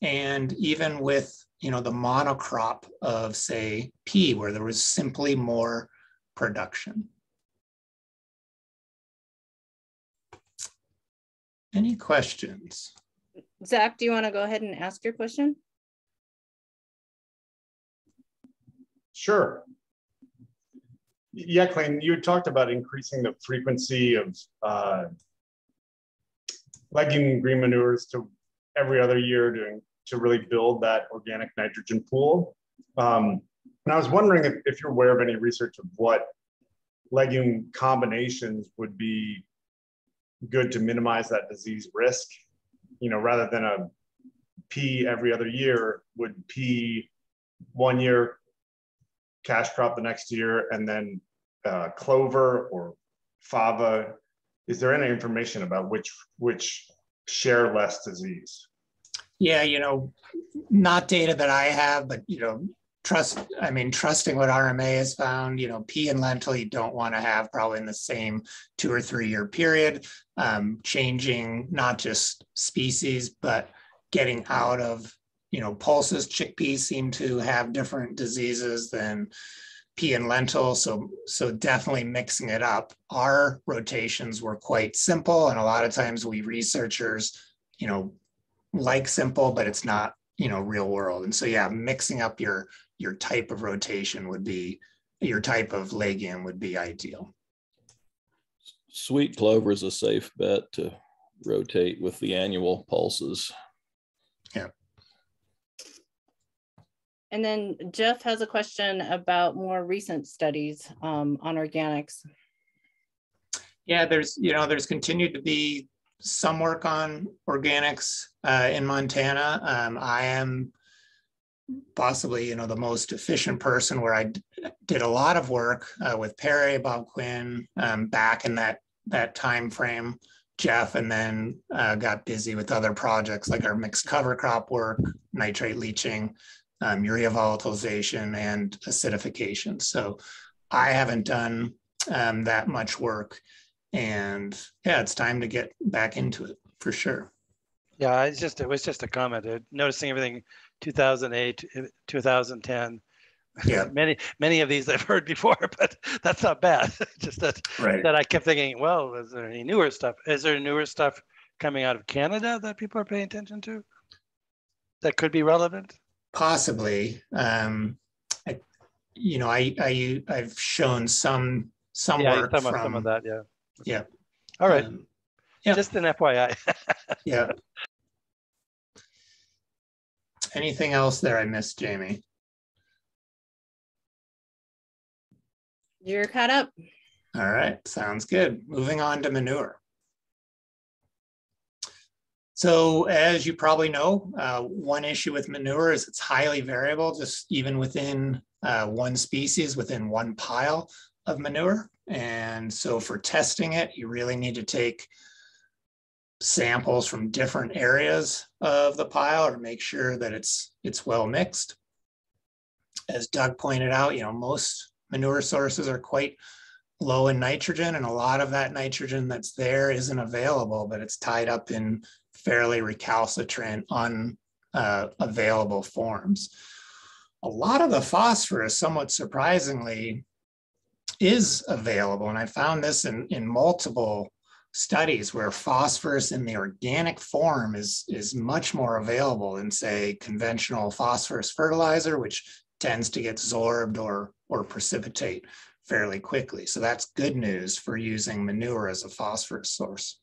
and even with you know the monocrop of say pea where there was simply more production. Any questions? Zach, do you want to go ahead and ask your question? Sure. Yeah, Clayton, you talked about increasing the frequency of uh, legume green manures to every other year to, to really build that organic nitrogen pool. Um, and I was wondering if, if you're aware of any research of what legume combinations would be good to minimize that disease risk. You know, rather than a pea every other year, would pea one year, cash crop the next year, and then uh, clover or fava? Is there any information about which which share less disease? Yeah, you know, not data that I have, but you know, trust. I mean, trusting what RMA has found. You know, pea and lentil you don't want to have probably in the same two or three year period. Um, changing not just species, but getting out of you know pulses. Chickpeas seem to have different diseases than pea and lentil. So, so definitely mixing it up. Our rotations were quite simple. And a lot of times we researchers, you know, like simple, but it's not, you know, real world. And so, yeah, mixing up your, your type of rotation would be, your type of legume would be ideal. Sweet clover is a safe bet to rotate with the annual pulses. Yeah. And then Jeff has a question about more recent studies um, on organics. Yeah, there's, you know, there's continued to be some work on organics uh, in Montana. Um, I am possibly, you know, the most efficient person where I did a lot of work uh, with Perry, Bob Quinn, um, back in that that time frame. Jeff, and then uh, got busy with other projects like our mixed cover crop work, nitrate leaching, um, urea volatilization and acidification. So I haven't done um, that much work. And yeah, it's time to get back into it for sure. Yeah, it's just it was just a comment. Uh, noticing everything 2008, 2010. Yeah, many many of these I've heard before, but that's not bad. just that right. that I kept thinking, well, is there any newer stuff? Is there newer stuff coming out of Canada that people are paying attention to that could be relevant? Possibly um I, you know i i i've shown some some yeah, work some, from, of, some of that yeah. Yeah. All right. Um, yeah. just an fyi yeah. Anything else there i missed jamie? You're caught up. All right. Sounds good. Moving on to manure so as you probably know, uh, one issue with manure is it's highly variable, just even within uh, one species, within one pile of manure. And so for testing it, you really need to take samples from different areas of the pile to make sure that it's it's well mixed. As Doug pointed out, you know, most manure sources are quite low in nitrogen and a lot of that nitrogen that's there isn't available, but it's tied up in fairly recalcitrant, unavailable uh, forms. A lot of the phosphorus, somewhat surprisingly, is available. And I found this in, in multiple studies where phosphorus in the organic form is, is much more available than say conventional phosphorus fertilizer, which tends to get absorbed or, or precipitate fairly quickly. So that's good news for using manure as a phosphorus source.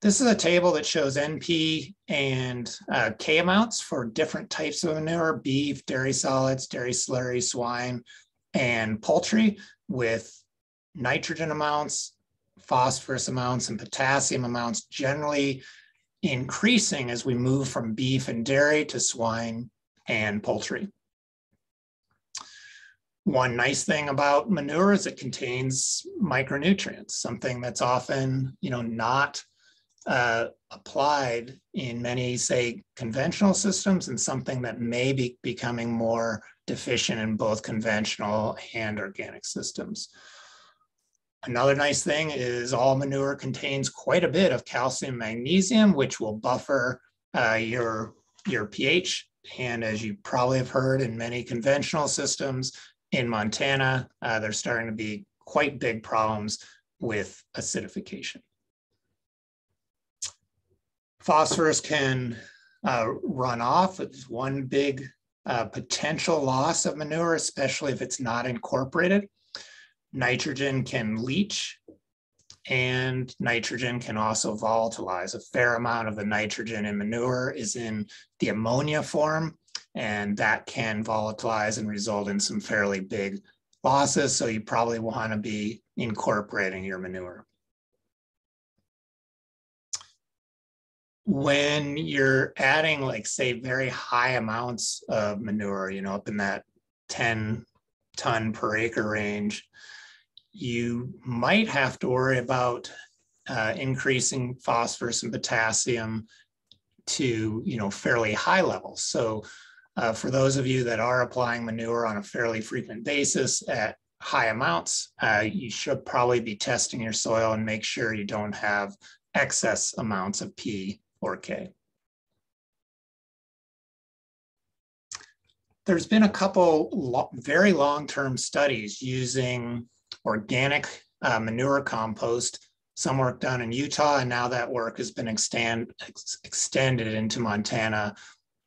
This is a table that shows NP and uh, K amounts for different types of manure, beef, dairy solids, dairy slurry, swine, and poultry with nitrogen amounts, phosphorus amounts, and potassium amounts generally increasing as we move from beef and dairy to swine and poultry. One nice thing about manure is it contains micronutrients, something that's often, you know, not uh, applied in many, say, conventional systems and something that may be becoming more deficient in both conventional and organic systems. Another nice thing is all manure contains quite a bit of calcium magnesium, which will buffer uh, your, your pH. And as you probably have heard in many conventional systems, in Montana, uh, there's starting to be quite big problems with acidification. Phosphorus can uh, run off. It's one big uh, potential loss of manure, especially if it's not incorporated. Nitrogen can leach and nitrogen can also volatilize. A fair amount of the nitrogen in manure is in the ammonia form, and that can volatilize and result in some fairly big losses. So you probably want to be incorporating your manure. When you're adding like say very high amounts of manure, you know, up in that 10 ton per acre range, you might have to worry about uh, increasing phosphorus and potassium to you know fairly high levels. So uh, for those of you that are applying manure on a fairly frequent basis at high amounts, uh, you should probably be testing your soil and make sure you don't have excess amounts of P or K. There's been a couple lo very long-term studies using organic uh, manure compost, some work done in Utah, and now that work has been extend, ex extended into Montana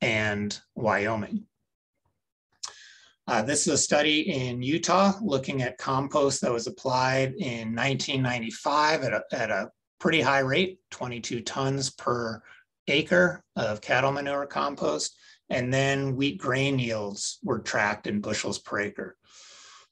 and Wyoming. Uh, this is a study in Utah looking at compost that was applied in 1995 at a, at a pretty high rate, 22 tons per acre of cattle manure compost. And then wheat grain yields were tracked in bushels per acre.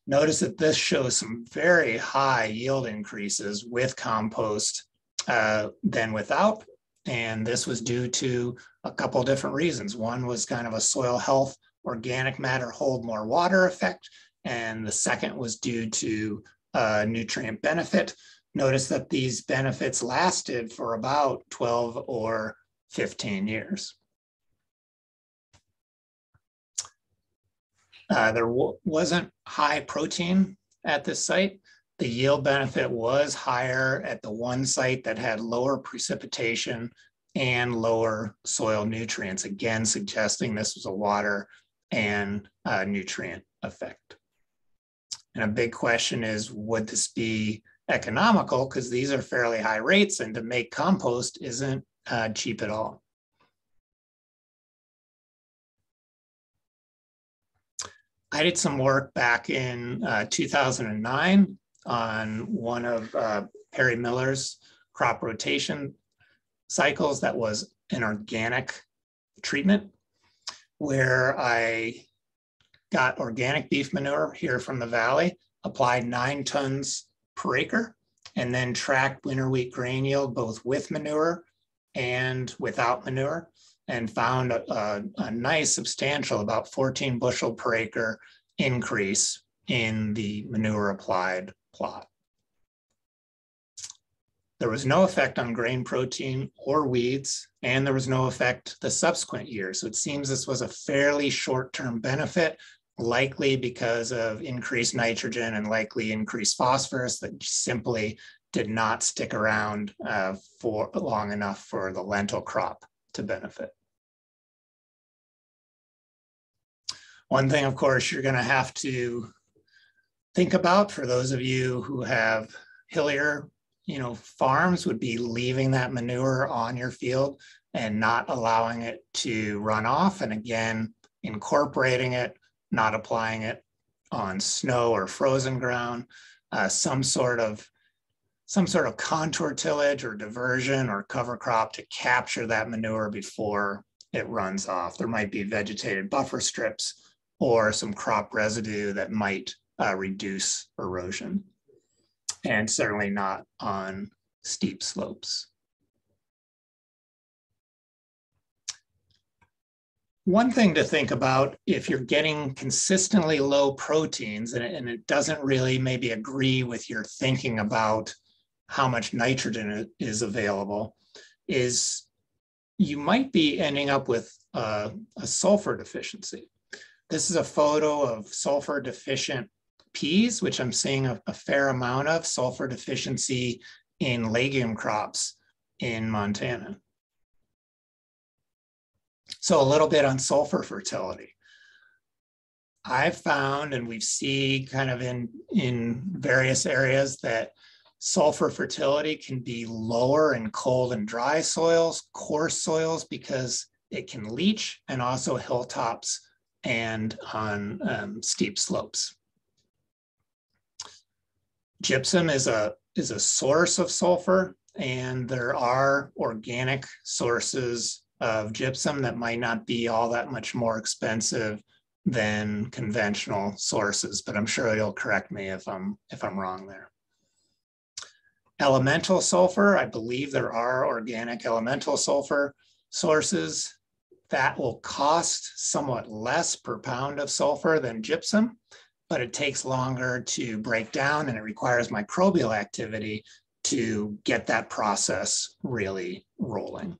Notice that this shows some very high yield increases with compost uh, than without. And this was due to a couple different reasons. One was kind of a soil health, organic matter hold more water effect. And the second was due to uh, nutrient benefit. Notice that these benefits lasted for about 12 or 15 years. Uh, there wasn't high protein at this site. The yield benefit was higher at the one site that had lower precipitation and lower soil nutrients, again, suggesting this was a water and uh, nutrient effect. And a big question is, would this be economical? Because these are fairly high rates and to make compost isn't uh, cheap at all. I did some work back in uh, 2009 on one of uh, Perry Miller's crop rotation cycles that was an organic treatment where I got organic beef manure here from the valley, applied nine tons per acre, and then tracked winter wheat grain yield both with manure and without manure, and found a, a, a nice substantial, about 14 bushel per acre increase in the manure applied plot. There was no effect on grain protein or weeds, and there was no effect the subsequent year. So it seems this was a fairly short-term benefit, likely because of increased nitrogen and likely increased phosphorus that simply did not stick around uh, for long enough for the lentil crop to benefit. One thing, of course, you're gonna have to think about for those of you who have hillier you know, farms would be leaving that manure on your field and not allowing it to run off. And again, incorporating it, not applying it on snow or frozen ground, uh, some sort of some sort of contour tillage or diversion or cover crop to capture that manure before it runs off. There might be vegetated buffer strips or some crop residue that might uh, reduce erosion and certainly not on steep slopes. One thing to think about if you're getting consistently low proteins and it, and it doesn't really maybe agree with your thinking about how much nitrogen is available is you might be ending up with a, a sulfur deficiency. This is a photo of sulfur deficient peas, which I'm seeing a, a fair amount of sulfur deficiency in legume crops in Montana. So a little bit on sulfur fertility. I've found, and we've seen kind of in, in various areas that sulfur fertility can be lower in cold and dry soils, coarse soils, because it can leach and also hilltops and on um, steep slopes. Gypsum is a, is a source of sulfur and there are organic sources of gypsum that might not be all that much more expensive than conventional sources, but I'm sure you'll correct me if I'm if I'm wrong there. Elemental sulfur, I believe there are organic elemental sulfur sources that will cost somewhat less per pound of sulfur than gypsum, but it takes longer to break down and it requires microbial activity to get that process really rolling.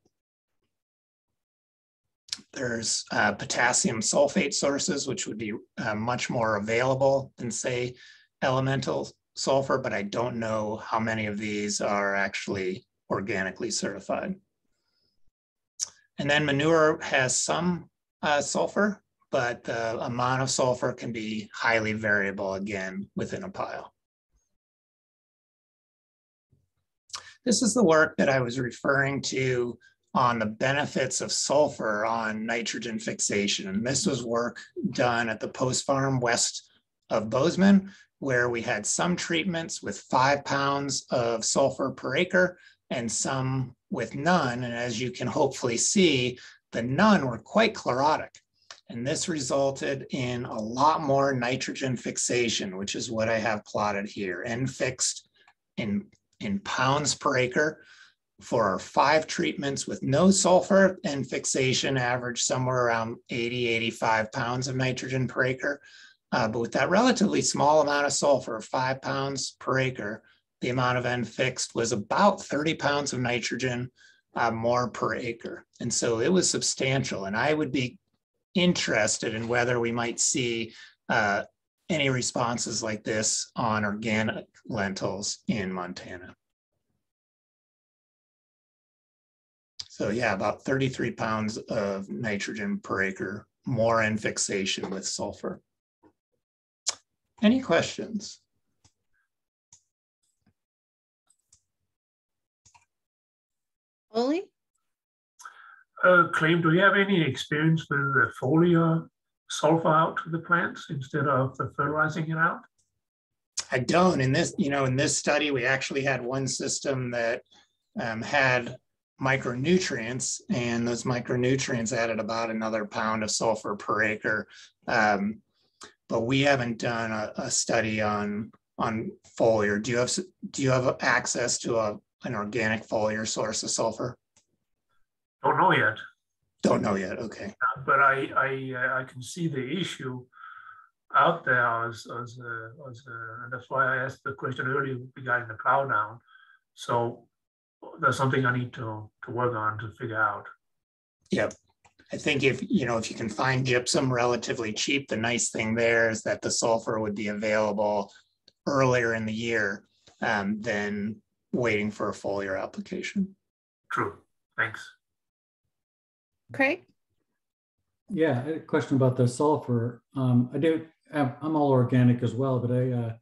There's uh, potassium sulfate sources, which would be uh, much more available than say elemental sulfur, but I don't know how many of these are actually organically certified. And then manure has some uh, sulfur, but the amount of sulfur can be highly variable again within a pile. This is the work that I was referring to on the benefits of sulfur on nitrogen fixation. And this was work done at the post farm west of Bozeman, where we had some treatments with five pounds of sulfur per acre and some with none. And as you can hopefully see, the none were quite chlorotic. And this resulted in a lot more nitrogen fixation, which is what I have plotted here, N fixed in, in pounds per acre for our five treatments with no sulfur and fixation average somewhere around 80, 85 pounds of nitrogen per acre. Uh, but with that relatively small amount of sulfur, five pounds per acre, the amount of N fixed was about 30 pounds of nitrogen uh, more per acre. And so it was substantial. And I would be interested in whether we might see uh, any responses like this on organic lentils in Montana. So yeah, about 33 pounds of nitrogen per acre, more in fixation with sulfur. Any questions? Oli? Uh, Clain, do you have any experience with the foliar sulfur out to the plants instead of the fertilizing it out? I don't. In this, you know, in this study, we actually had one system that um, had micronutrients, and those micronutrients added about another pound of sulfur per acre. Um, but we haven't done a, a, study on on foliar. Do you have do you have access to a an organic foliar source of sulfur? Don't know yet. Don't know yet. Okay. But I I uh, I can see the issue out there as as, uh, as uh, and that's why I asked the question earlier regarding the plow down. So that's something I need to to work on to figure out. Yep. I think if you know if you can find gypsum relatively cheap, the nice thing there is that the sulfur would be available earlier in the year um, than waiting for a foliar application. True. Thanks. Craig? Yeah, a question about the sulfur. Um, I do. I'm all organic as well, but I uh,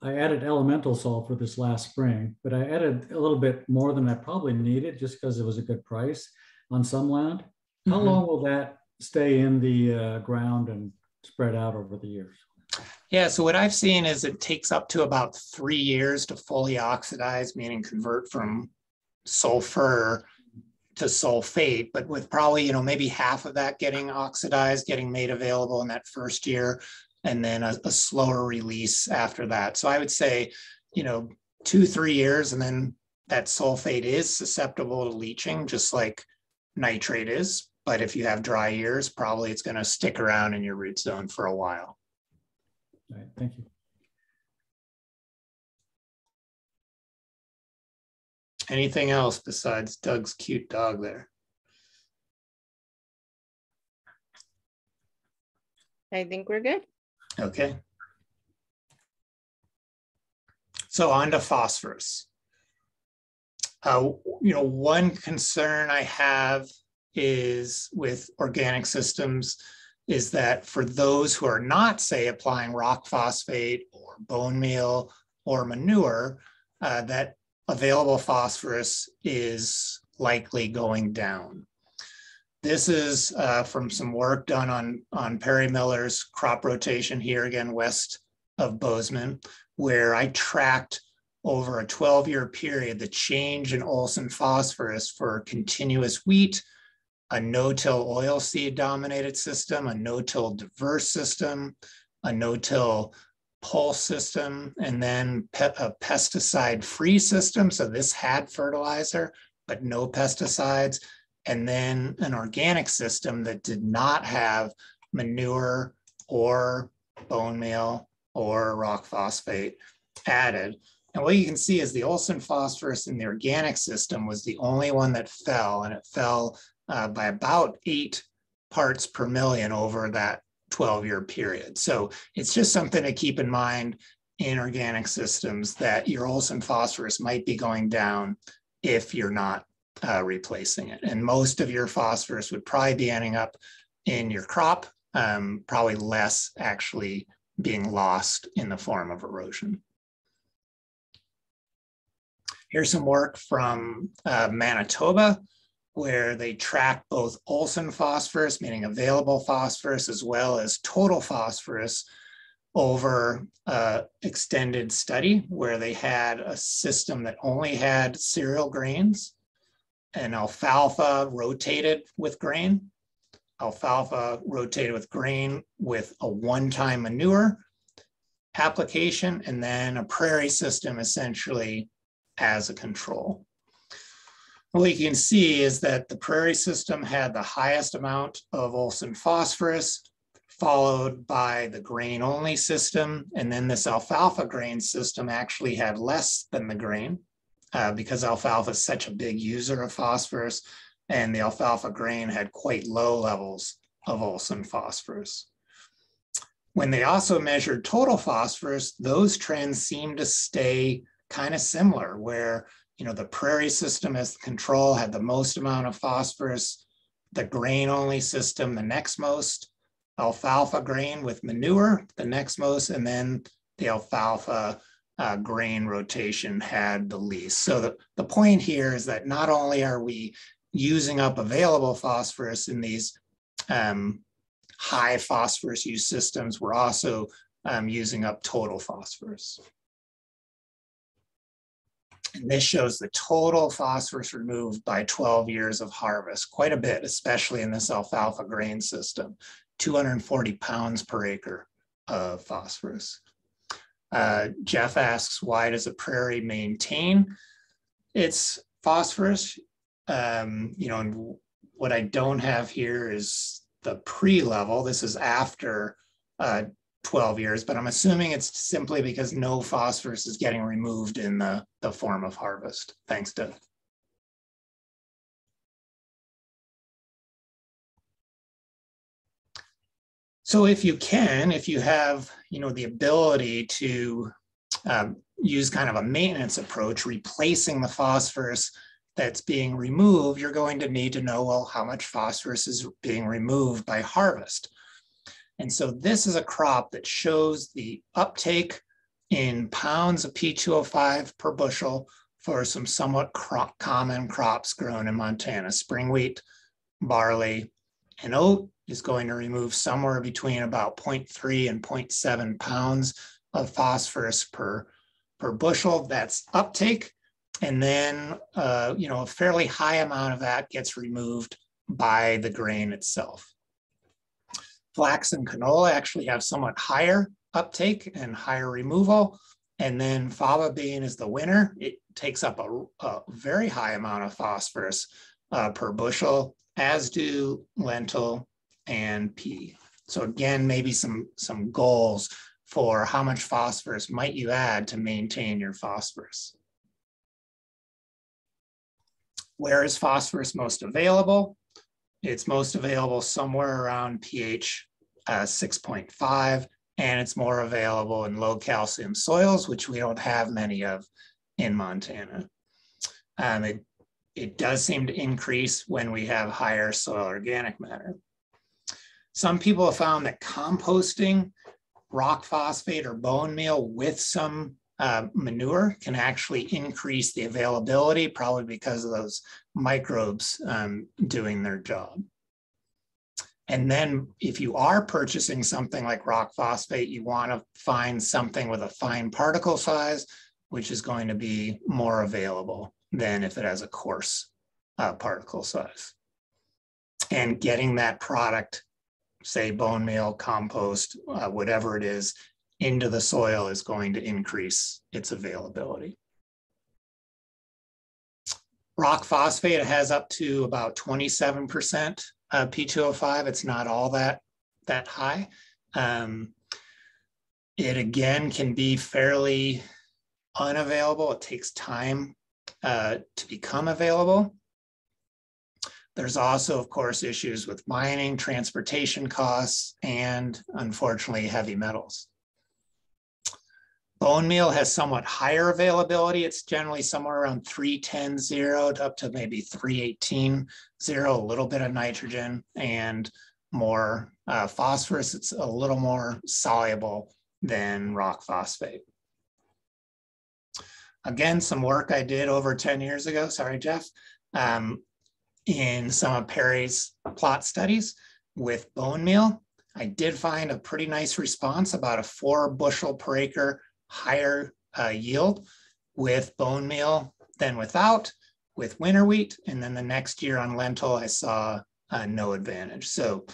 I added elemental sulfur this last spring, but I added a little bit more than I probably needed just because it was a good price on some land. How mm-hmm. long will that stay in the uh, ground and spread out over the years? Yeah, so what I've seen is it takes up to about three years to fully oxidize, meaning convert from sulfur to sulfate, but with probably, you know, maybe half of that getting oxidized, getting made available in that first year, and then a, a slower release after that. So I would say, you know, two, three years, and then that sulfate is susceptible to leaching, just like nitrate is. But if you have dry years, probably it's going to stick around in your root zone for a while. All right, thank you. Anything else besides Doug's cute dog there? I think we're good. Okay. So on to phosphorus. Uh, you know, one concern I have is with organic systems is that for those who are not, say, applying rock phosphate or bone meal or manure, uh, that available phosphorus is likely going down. This is uh, from some work done on, on Perry Miller's crop rotation here again, west of Bozeman, where I tracked over a 12 year period the change in Olsen phosphorus for continuous wheat, a no-till oilseed dominated system, a no-till diverse system, a no-till pulse system, and then pe a pesticide free system. So this had fertilizer, but no pesticides and then an organic system that did not have manure or bone meal or rock phosphate added. And what you can see is the Olsen phosphorus in the organic system was the only one that fell, and it fell uh, by about eight parts per million over that 12 year period. So it's just something to keep in mind in organic systems that your Olsen phosphorus might be going down if you're not uh, replacing it. And most of your phosphorus would probably be ending up in your crop, um, probably less actually being lost in the form of erosion. Here's some work from uh, Manitoba, where they track both Olsen phosphorus, meaning available phosphorus, as well as total phosphorus over uh, extended study where they had a system that only had cereal grains and alfalfa rotated with grain. Alfalfa rotated with grain with a one-time manure application, and then a prairie system essentially as a control. What you can see is that the prairie system had the highest amount of Olsen phosphorus, followed by the grain only system. And then this alfalfa grain system actually had less than the grain uh, because alfalfa is such a big user of phosphorus and the alfalfa grain had quite low levels of Olsen phosphorus. When they also measured total phosphorus, those trends seem to stay kind of similar where you know the prairie system as the control had the most amount of phosphorus, the grain only system the next most, alfalfa grain with manure the next most, and then the alfalfa uh, grain rotation had the least. So the, the point here is that not only are we using up available phosphorus in these um, high phosphorus use systems, we're also um, using up total phosphorus. And this shows the total phosphorus removed by 12 years of harvest, quite a bit, especially in this alfalfa grain system, 240 pounds per acre of phosphorus. Uh, Jeff asks, why does a prairie maintain its phosphorus? Um, you know, and what I don't have here is the pre-level. This is after uh, 12 years, but I'm assuming it's simply because no phosphorus is getting removed in the, the form of harvest. Thanks, Doug. So if you can, if you have, you know, the ability to um, use kind of a maintenance approach, replacing the phosphorus that's being removed, you're going to need to know, well, how much phosphorus is being removed by harvest. And so this is a crop that shows the uptake in pounds of P2O5 per bushel for some somewhat crop, common crops grown in Montana. Spring wheat, barley, and oat is going to remove somewhere between about 0.3 and 0.7 pounds of phosphorus per, per bushel. That's uptake. And then, uh, you know, a fairly high amount of that gets removed by the grain itself. Flax and canola actually have somewhat higher uptake and higher removal. And then faba bean is the winner. It takes up a, a very high amount of phosphorus uh, per bushel, as do lentil and pea. So again, maybe some, some goals for how much phosphorus might you add to maintain your phosphorus. Where is phosphorus most available? It's most available somewhere around pH uh, 6.5, and it's more available in low calcium soils, which we don't have many of in Montana. Um, it, it does seem to increase when we have higher soil organic matter. Some people have found that composting rock phosphate or bone meal with some uh, manure can actually increase the availability, probably because of those microbes um, doing their job. And then if you are purchasing something like rock phosphate, you want to find something with a fine particle size, which is going to be more available than if it has a coarse uh, particle size. And getting that product, say bone meal, compost, uh, whatever it is, into the soil is going to increase its availability. Rock phosphate has up to about 27% uh, P2O5. It's not all that, that high. Um, it again can be fairly unavailable. It takes time uh, to become available. There's also, of course, issues with mining, transportation costs, and unfortunately, heavy metals. Bone meal has somewhat higher availability. It's generally somewhere around 310 zero to up to maybe 318 zero, a little bit of nitrogen and more uh, phosphorus. It's a little more soluble than rock phosphate. Again, some work I did over 10 years ago, sorry, Jeff, um, in some of Perry's plot studies with bone meal. I did find a pretty nice response, about a four bushel per acre higher uh, yield with bone meal than without, with winter wheat. And then the next year on lentil, I saw uh, no advantage. So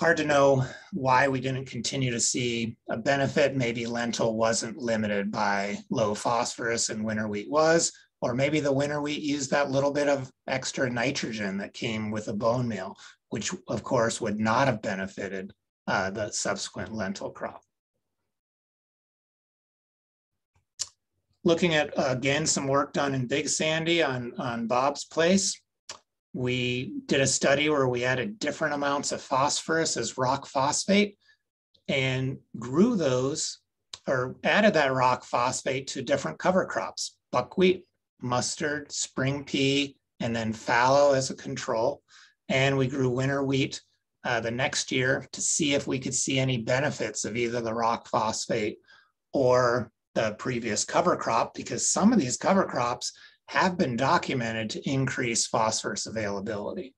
hard to know why we didn't continue to see a benefit. Maybe lentil wasn't limited by low phosphorus and winter wheat was, or maybe the winter wheat used that little bit of extra nitrogen that came with a bone meal, which of course would not have benefited uh, the subsequent lentil crop. looking at, again, some work done in Big Sandy on, on Bob's place. We did a study where we added different amounts of phosphorus as rock phosphate and grew those or added that rock phosphate to different cover crops, buckwheat, mustard, spring pea, and then fallow as a control. And we grew winter wheat uh, the next year to see if we could see any benefits of either the rock phosphate or the previous cover crop because some of these cover crops have been documented to increase phosphorus availability.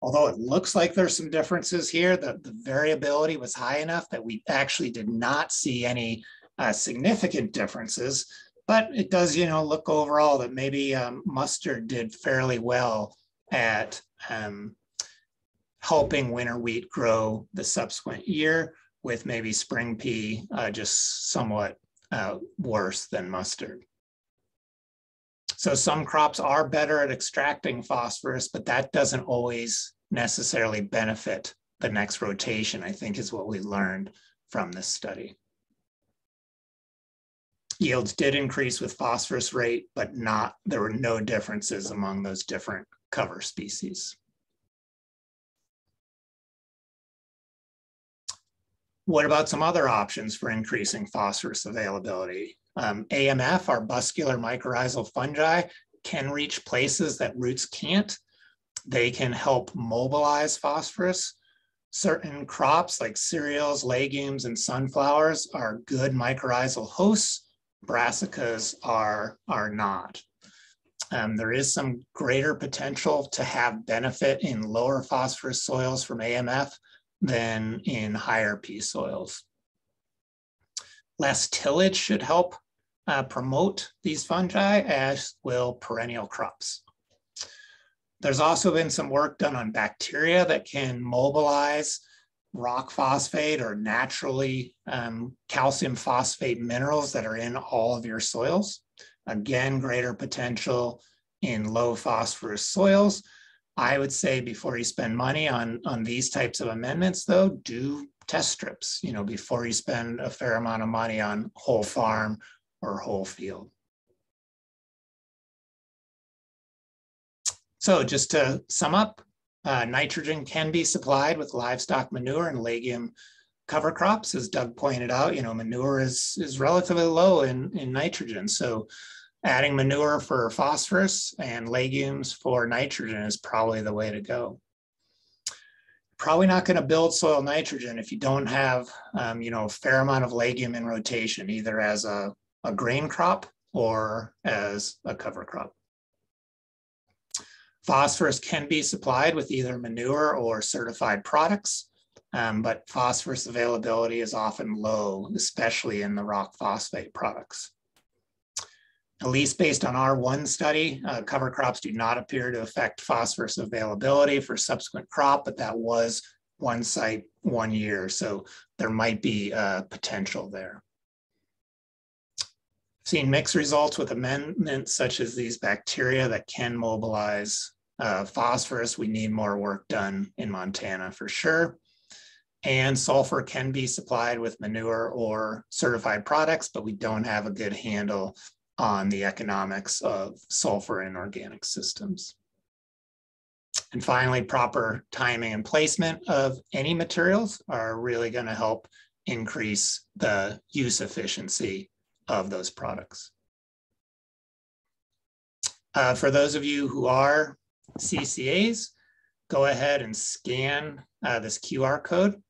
Although it looks like there's some differences here, the, the variability was high enough that we actually did not see any uh, significant differences, but it does, you know, look overall that maybe um, mustard did fairly well at um, helping winter wheat grow the subsequent year, with maybe spring pea uh, just somewhat uh, worse than mustard. So some crops are better at extracting phosphorus, but that doesn't always necessarily benefit the next rotation, I think is what we learned from this study. Yields did increase with phosphorus rate, but not, there were no differences among those different cover species. What about some other options for increasing phosphorus availability? Um, AMF, arbuscular mycorrhizal fungi, can reach places that roots can't. They can help mobilize phosphorus. certain crops like cereals, legumes, and sunflowers are good mycorrhizal hosts. Brassicas are, are not. Um, there is some greater potential to have benefit in lower phosphorus soils from AMF than in higher P soils. Less tillage should help uh, promote these fungi, as will perennial crops. There's also been some work done on bacteria that can mobilize rock phosphate or naturally um, calcium phosphate minerals that are in all of your soils. Again, greater potential in low phosphorus soils. I would say before you spend money on, on these types of amendments though, do test strips, you know, before you spend a fair amount of money on whole farm or whole field. So just to sum up, uh, nitrogen can be supplied with livestock manure and legume cover crops. As Doug pointed out, you know, manure is, is relatively low in, in nitrogen. So adding manure for phosphorus and legumes for nitrogen is probably the way to go. Probably not going to build soil nitrogen if you don't have, um, you know, a fair amount of legume in rotation, either as a, a grain crop or as a cover crop. Phosphorus can be supplied with either manure or certified products, um, but phosphorus availability is often low, especially in the rock phosphate products. At least based on our one study, uh, cover crops do not appear to affect phosphorus availability for subsequent crop, but that was one site, one year. So there might be uh, potential there. Seen mixed results with amendments such as these bacteria that can mobilize uh, phosphorus. We need more work done in Montana for sure. And sulfur can be supplied with manure or certified products, but we don't have a good handle on the economics of sulfur in organic systems. And finally, proper timing and placement of any materials are really going to help increase the use efficiency of those products. Uh, for those of you who are CCAs, go ahead and scan uh, this QR code